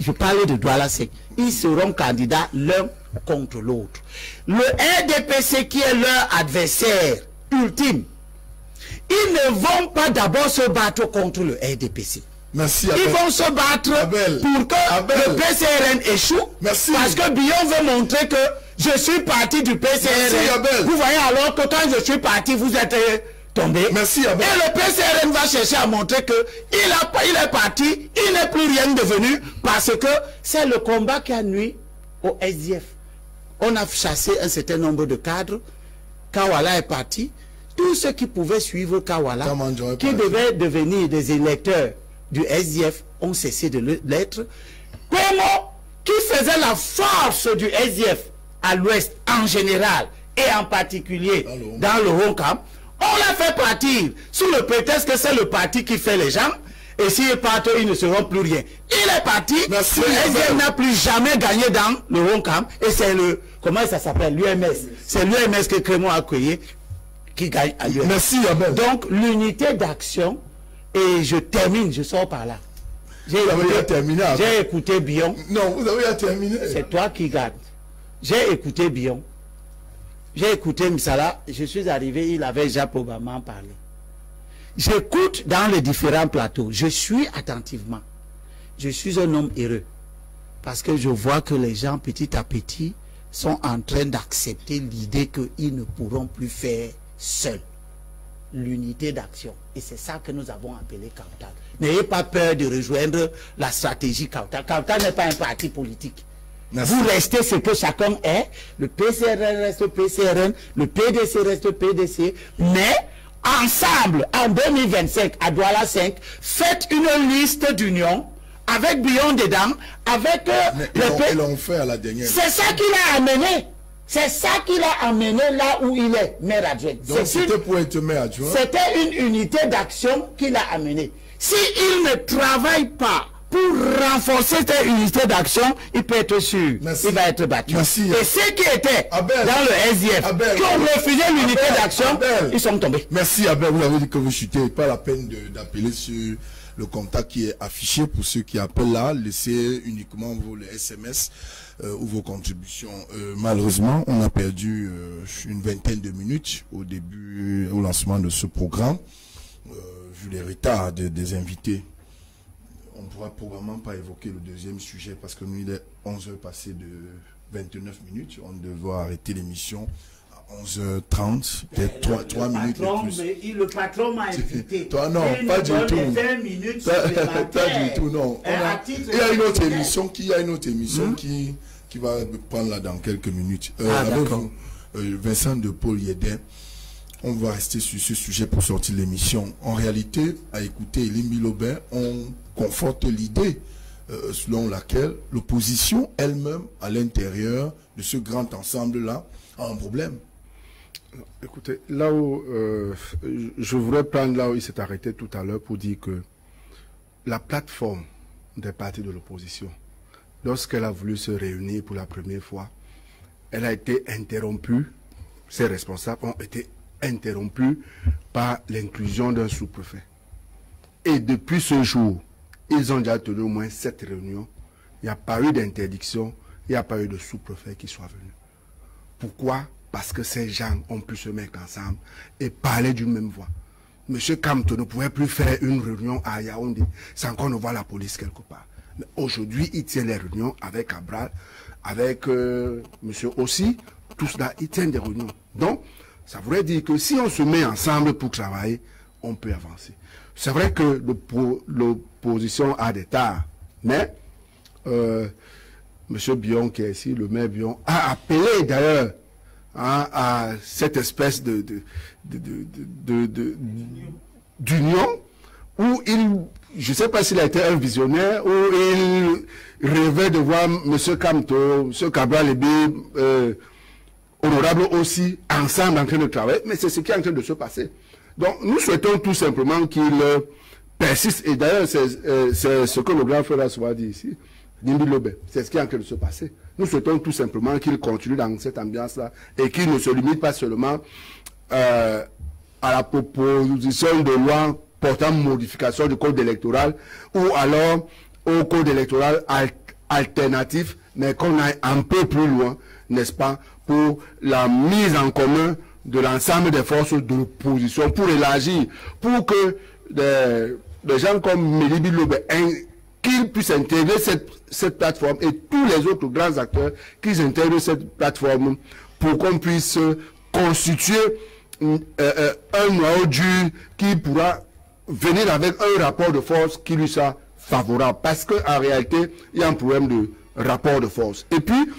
S5: Je parle de Douala Ils seront candidats l'un contre l'autre. Le RDPC qui est leur adversaire ultime, ils ne vont pas d'abord se battre contre le RDPC.
S6: Merci,
S5: Ils vont se battre pour que le PCRN échoue.
S6: Merci.
S5: Parce que Bion veut montrer que je suis parti du PCRN. Vous voyez alors que quand je suis parti, vous êtes
S6: Merci, Et
S5: le PCRN va chercher à montrer que il, a, il est parti, il n'est plus rien devenu parce que c'est le combat qui a nuit au SDF. On a chassé un certain nombre de cadres. Kawala est parti. Tous ceux qui pouvaient suivre Kawala, qui devaient devenir des électeurs du SDF ont cessé de l'être. Comment qui faisait la force du SDF à l'ouest en général et en particulier dans le Hong-Kong, on l'a fait partir sous le prétexte que c'est le parti qui fait les gens. Et s'ils partent, ils ne seront plus rien. Il est parti. le SDF n'a plus jamais gagné dans le Hong-Kong. Et c'est le, comment ça s'appelle, l'UMS. C'est l'UMS que Crémont a créé qui gagne à l'UMS.
S6: Merci,
S5: Donc, l'unité d'action et je termine, je sors par là. J'ai écouté, écouté Bion.
S6: Non, vous avez terminé.
S5: C'est toi qui gardes. J'ai écouté Bion. J'ai écouté Msala. Je suis arrivé, il avait déjà probablement parlé. J'écoute dans les différents plateaux. Je suis attentivement. Je suis un homme heureux. Parce que je vois que les gens, petit à petit, sont en train d'accepter l'idée qu'ils ne pourront plus faire seuls l'unité d'action. Et c'est ça que nous avons appelé Kautal. N'ayez pas peur de rejoindre la stratégie Kautal. Kautal n'est pas un parti politique. Vous restez ce que chacun est. Le PCRN reste PCRN, le PDC reste PDC. Mais ensemble, en 2025, à Douala 5, faites une liste d'union avec Bion dedans, avec
S6: euh, le fait à la dernière.
S5: C'est ça qui l'a amené. C'est ça qui l'a amené là où il est, maire adjoint.
S6: Donc c'était pour être maire adjoint
S5: C'était une unité d'action qui l'a amené. S'il ne travaille pas pour renforcer cette unité d'action, il peut être sûr,
S1: Merci.
S5: il va être battu.
S1: Merci.
S5: Et ceux qui étaient
S1: Abel.
S5: dans le SDF,
S1: Abel.
S5: qui ont refusé l'unité d'action, ils sont tombés.
S1: Merci Abel, vous avez dit que vous chutez, pas la peine d'appeler sur le contact qui est affiché pour ceux qui appellent là, laissez uniquement vos les SMS euh, ou vos contributions. Euh, malheureusement, on a perdu euh, une vingtaine de minutes au début, au lancement de ce programme, vu les retards de- des invités. On ne pourra probablement pas évoquer le deuxième sujet parce que nous, il est 11 heures passées de 29 minutes. On devra arrêter l'émission à 11h30, peut-être 3, minutes de plus.
S5: le patron m'a invité.
S1: Toi, non, Il pas du tout.
S5: 20 minutes
S1: Pas, pas du tout, non. On a- il y a une autre émission qui, il y a une autre émission qui, qui va prendre là dans quelques minutes. Euh,
S5: Ah,
S1: avec
S5: d'accord.
S1: vous, euh, Vincent de Paul Yedin, on va rester sur ce sujet pour sortir l'émission. En réalité, à écouter Elimbi Lobin, on conforte l'idée euh, selon laquelle l'opposition elle-même, à l'intérieur de ce grand ensemble-là, a un problème.
S2: Écoutez, là où euh, je voudrais prendre là où il s'est arrêté tout à l'heure pour dire que la plateforme des partis de l'opposition, lorsqu'elle a voulu se réunir pour la première fois, elle a été interrompue, ses responsables ont été interrompus par l'inclusion d'un sous-préfet. Et depuis ce jour, ils ont déjà tenu au moins sept réunions. Il n'y a pas eu d'interdiction, il n'y a pas eu de sous-préfet qui soit venu. Pourquoi? Parce que ces gens ont pu se mettre ensemble et parler d'une même voix. Monsieur Kamto ne pouvait plus faire une réunion à Yaoundé sans qu'on ne voit la police quelque part. Mais aujourd'hui, il tient les réunions avec Abral, avec euh, Monsieur aussi. Tout cela, ils tiennent des réunions. Donc, ça voudrait dire que si on se met ensemble pour travailler, on peut avancer. C'est vrai que l'oppo- l'opposition a des tares, mais euh, Monsieur Bion, qui est ici, le maire Bion, a appelé d'ailleurs hein, à cette espèce de, d'union où il, je ne sais pas s'il a été un visionnaire, où il rêvait de voir M. Kamto, M. Cabral Ebi, euh, honorable aussi, ensemble en train de travailler, mais c'est ce qui est en train de se passer. Donc nous souhaitons tout simplement qu'il euh, persiste, et d'ailleurs c'est euh, c'est ce que le grand frère a souvent dit ici, c'est ce qui est en train de se passer. Nous souhaitons tout simplement qu'il continue dans cette ambiance-là et qu'il ne se limite pas seulement euh, à la proposition de loi portant modification du code électoral ou alors au code électoral al- alternatif, mais qu'on aille un peu plus loin, n'est-ce pas, pour la mise en commun de l'ensemble des forces de l'opposition, pour élargir, pour que des, gens comme Melibi Lobe, hein, qu'ils puissent intégrer cette, cette plateforme et tous les autres grands acteurs qu'ils intègrent cette plateforme pour qu'on puisse constituer euh, euh, un noyau dur qui pourra venir avec un rapport de force qui lui soit favorable. Parce qu'en réalité, il y a un problème de rapport de force. Et puis,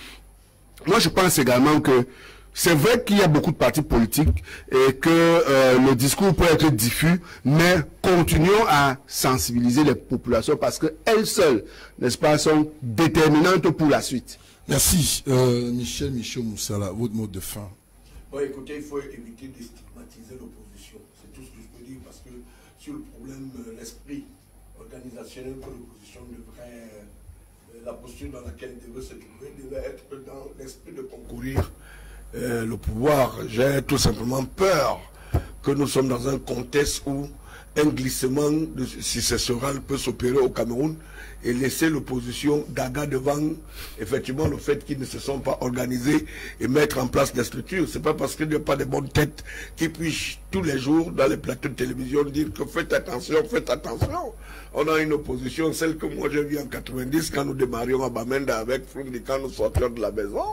S2: moi je pense également que c'est vrai qu'il y a beaucoup de partis politiques et que euh, le discours peut être diffus, mais continuons à sensibiliser les populations parce qu'elles seules, n'est-ce pas, sont déterminantes pour la suite.
S1: Merci. Euh, Michel Michaud Moussala, votre mot de fin.
S3: Bon, écoutez, il faut éviter de stigmatiser l'opposition. C'est tout ce que je peux dire parce que sur le problème, l'esprit organisationnel que l'opposition devrait, la posture dans laquelle elle devait se trouver, devait être dans l'esprit de concourir euh, le pouvoir. J'ai tout simplement peur que nous sommes dans un contexte où un glissement de successoral peut s'opérer au Cameroun et laisser l'opposition d'aga devant effectivement le fait qu'ils ne se sont pas organisés et mettre en place des structures. C'est pas parce qu'il n'y a pas de bonnes têtes qui puissent tous les jours dans les plateaux de télévision dire que faites attention, faites attention. On a une opposition, celle que moi j'ai vue en 90 quand nous démarrions à Bamenda avec Frundi, quand nous sortions de la maison.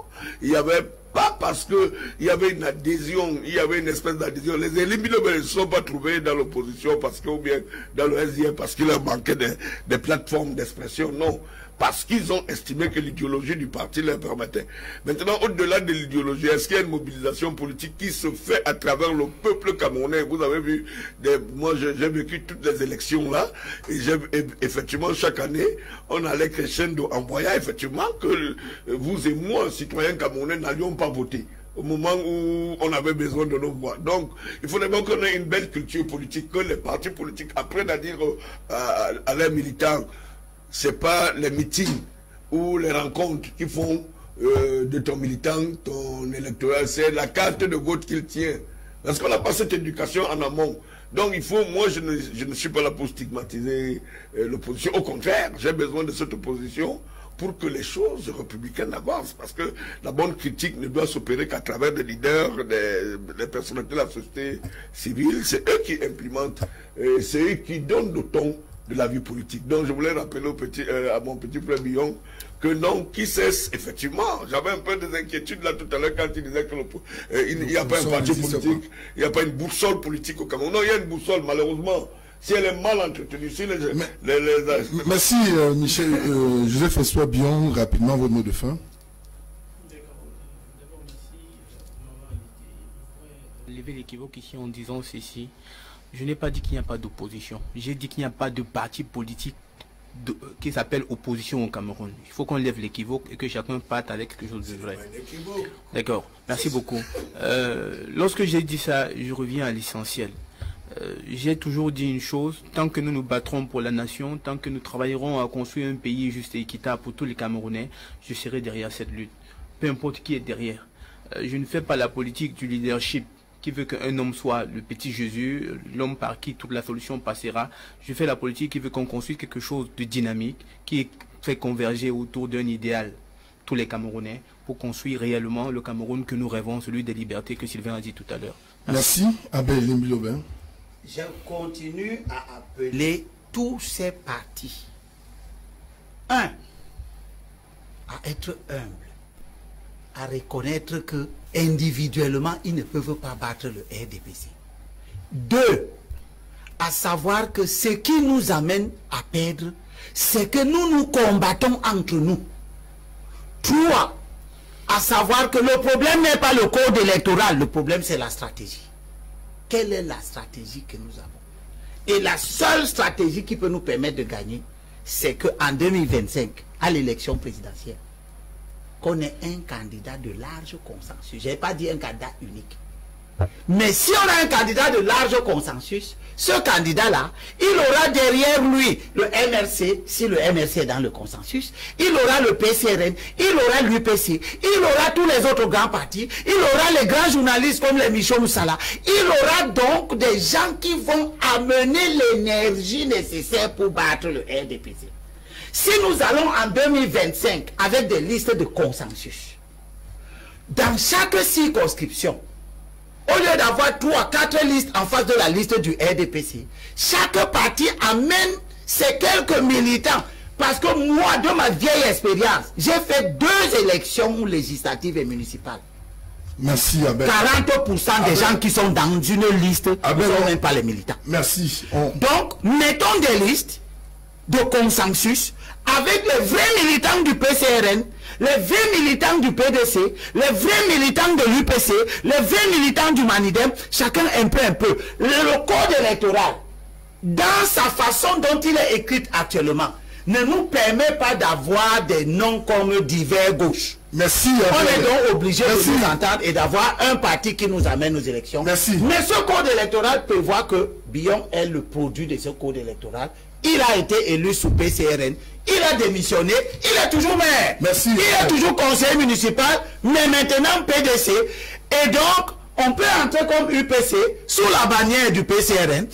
S3: Il y avait pas parce que il y avait une adhésion, il y avait une espèce d'adhésion. Les éliminés ne sont pas trouvés dans l'opposition parce que, ou bien dans le SDF parce qu'il leur manquait des plateformes d'expression. Non. Parce qu'ils ont estimé que l'idéologie du parti leur permettait. Maintenant, au-delà de l'idéologie, est-ce qu'il y a une mobilisation politique qui se fait à travers le peuple camerounais? Vous avez vu, moi j'ai vécu toutes les élections là, et effectivement chaque année, on allait crescendo en voyant effectivement que euh, vous et moi, citoyens camerounais, n'allions pas voter au moment où on avait besoin de nos voix. Donc, il faudrait qu'on ait une belle culture politique, que les partis politiques apprennent à dire euh, à leurs militants, c'est pas les meetings ou les rencontres qui font euh, de ton militant, ton électoral, c'est la carte de vote qu'il tient. Parce qu'on n'a pas cette éducation en amont. Donc il faut, moi je ne, je ne suis pas là pour stigmatiser euh, l'opposition. Au contraire, j'ai besoin de cette opposition pour que les choses républicaines avancent. Parce que la bonne critique ne doit s'opérer qu'à travers des leaders, des, personnalités de la société civile. C'est eux qui implémentent, euh, c'est eux qui donnent le ton de la vie politique. Donc je voulais rappeler au petit, euh, à mon petit frère Billon que non, qui cesse, effectivement, j'avais un peu des inquiétudes là tout à l'heure quand il disait qu'il euh, n'y a pas un parti politique, il n'y a pas une boussole politique au Cameroun. Non, il y a une boussole, malheureusement. Si elle est mal entretenue, si les,
S1: Mais, les, les, Merci, euh, Michel. Euh, Joseph François Bion, rapidement, votre mot de fin.
S4: Lever l'équivoque ici en disant ceci. Je n'ai pas dit qu'il n'y a pas d'opposition. J'ai dit qu'il n'y a pas de parti politique de, qui s'appelle opposition au Cameroun. Il faut qu'on lève l'équivoque et que chacun parte avec quelque chose de vrai. D'accord. Merci beaucoup. Euh, lorsque j'ai dit ça, je reviens à l'essentiel. Euh, j'ai toujours dit une chose, tant que nous nous battrons pour la nation, tant que nous travaillerons à construire un pays juste et équitable pour tous les Camerounais, je serai derrière cette lutte. Peu importe qui est derrière. Euh, je ne fais pas la politique du leadership qui veut qu'un homme soit le petit Jésus, l'homme par qui toute la solution passera. Je fais la politique qui veut qu'on construise quelque chose de dynamique, qui fait converger autour d'un idéal tous les Camerounais pour construire réellement le Cameroun que nous rêvons, celui des libertés que Sylvain a dit tout à l'heure.
S1: Merci, Abel Limbilobin.
S5: Je continue à appeler tous ces partis, un, à être humbles à reconnaître que individuellement, ils ne peuvent pas battre le RDPC. Deux, à savoir que ce qui nous amène à perdre, c'est que nous nous combattons entre nous. Trois, à savoir que le problème n'est pas le code électoral, le problème c'est la stratégie. Quelle est la stratégie que nous avons? Et la seule stratégie qui peut nous permettre de gagner, c'est qu'en 2025, à l'élection présidentielle, qu'on ait un candidat de large consensus. Je n'ai pas dit un candidat unique. Mais si on a un candidat de large consensus, ce candidat-là, il aura derrière lui le MRC, si le MRC est dans le consensus, il aura le PCRN, il aura l'UPC, il aura tous les autres grands partis, il aura les grands journalistes comme les Michel Moussala, il aura donc des gens qui vont amener l'énergie nécessaire pour battre le RDPC. Si nous allons en 2025 avec des listes de consensus, dans chaque circonscription, au lieu d'avoir trois, quatre listes en face de la liste du RDPC, chaque parti amène ses quelques militants. Parce que moi, de ma vieille expérience, j'ai fait deux élections législatives et municipales.
S1: Merci Abel.
S5: 40% des gens qui sont dans une liste ne sont même pas les militants.
S1: Merci.
S5: Donc, mettons des listes de consensus avec les vrais militants du PCRN, les vrais militants du PDC, les vrais militants de l'UPC, les vrais militants du Manidem, chacun un peu un peu. Le, le code électoral, dans sa façon dont il est écrit actuellement, ne nous permet pas d'avoir des noms comme divers gauche.
S1: Merci.
S5: On est donc obligé de nous entendre et d'avoir un parti qui nous amène aux élections.
S1: Merci.
S5: Mais ce code électoral prévoit que Bion est le produit de ce code électoral. Il a été élu sous PCRN. Il a démissionné. Il est toujours maire.
S1: Merci.
S5: Il est toujours conseiller municipal, mais maintenant PDC. Et donc, on peut entrer comme UPC sous la bannière du PCRN.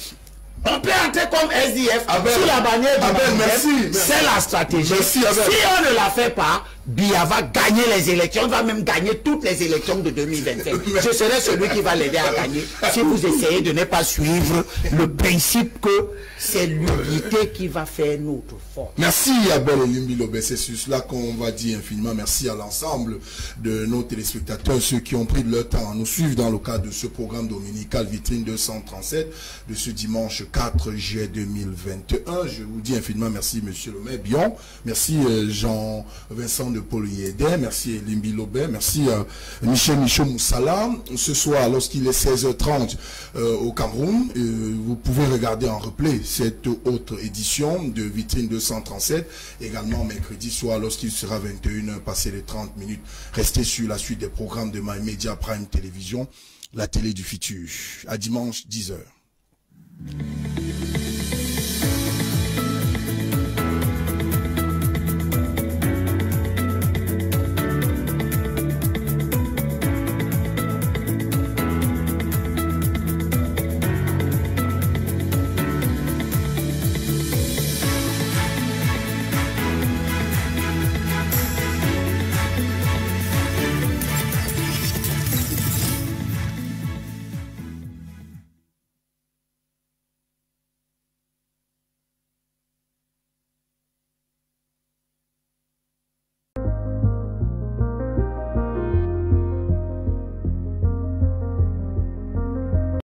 S5: On peut entrer comme SDF
S1: Abel,
S5: sous la bannière du
S1: Abel,
S5: PCRN. C'est la stratégie.
S1: Merci,
S5: si on ne la fait pas, Bia va gagner les élections, va même gagner toutes les élections de 2025. Je serai celui qui va l'aider à gagner si vous essayez de ne pas suivre le principe que c'est l'unité qui va faire notre force.
S1: Merci Abel Elimbi Lobé, c'est sur cela qu'on va dire infiniment merci à l'ensemble de nos téléspectateurs, ceux qui ont pris de leur temps à nous suivre dans le cadre de ce programme dominical Vitrine 237 de ce dimanche 4 juillet 2021. Je vous dis infiniment merci Monsieur le maire Bion, merci euh, Jean-Vincent de Paul Yéden, merci Elimbi Lobé, merci euh, Michel Michaud Moussala. Ce soir, lorsqu'il est 16h30 euh, au Cameroun, euh, vous pouvez regarder en replay cette autre édition de Vitrine 237, également mercredi soir lorsqu'il sera 21h passé les 30 minutes. Restez sur la suite des programmes de My Media Prime Télévision, la télé du futur. À dimanche 10h.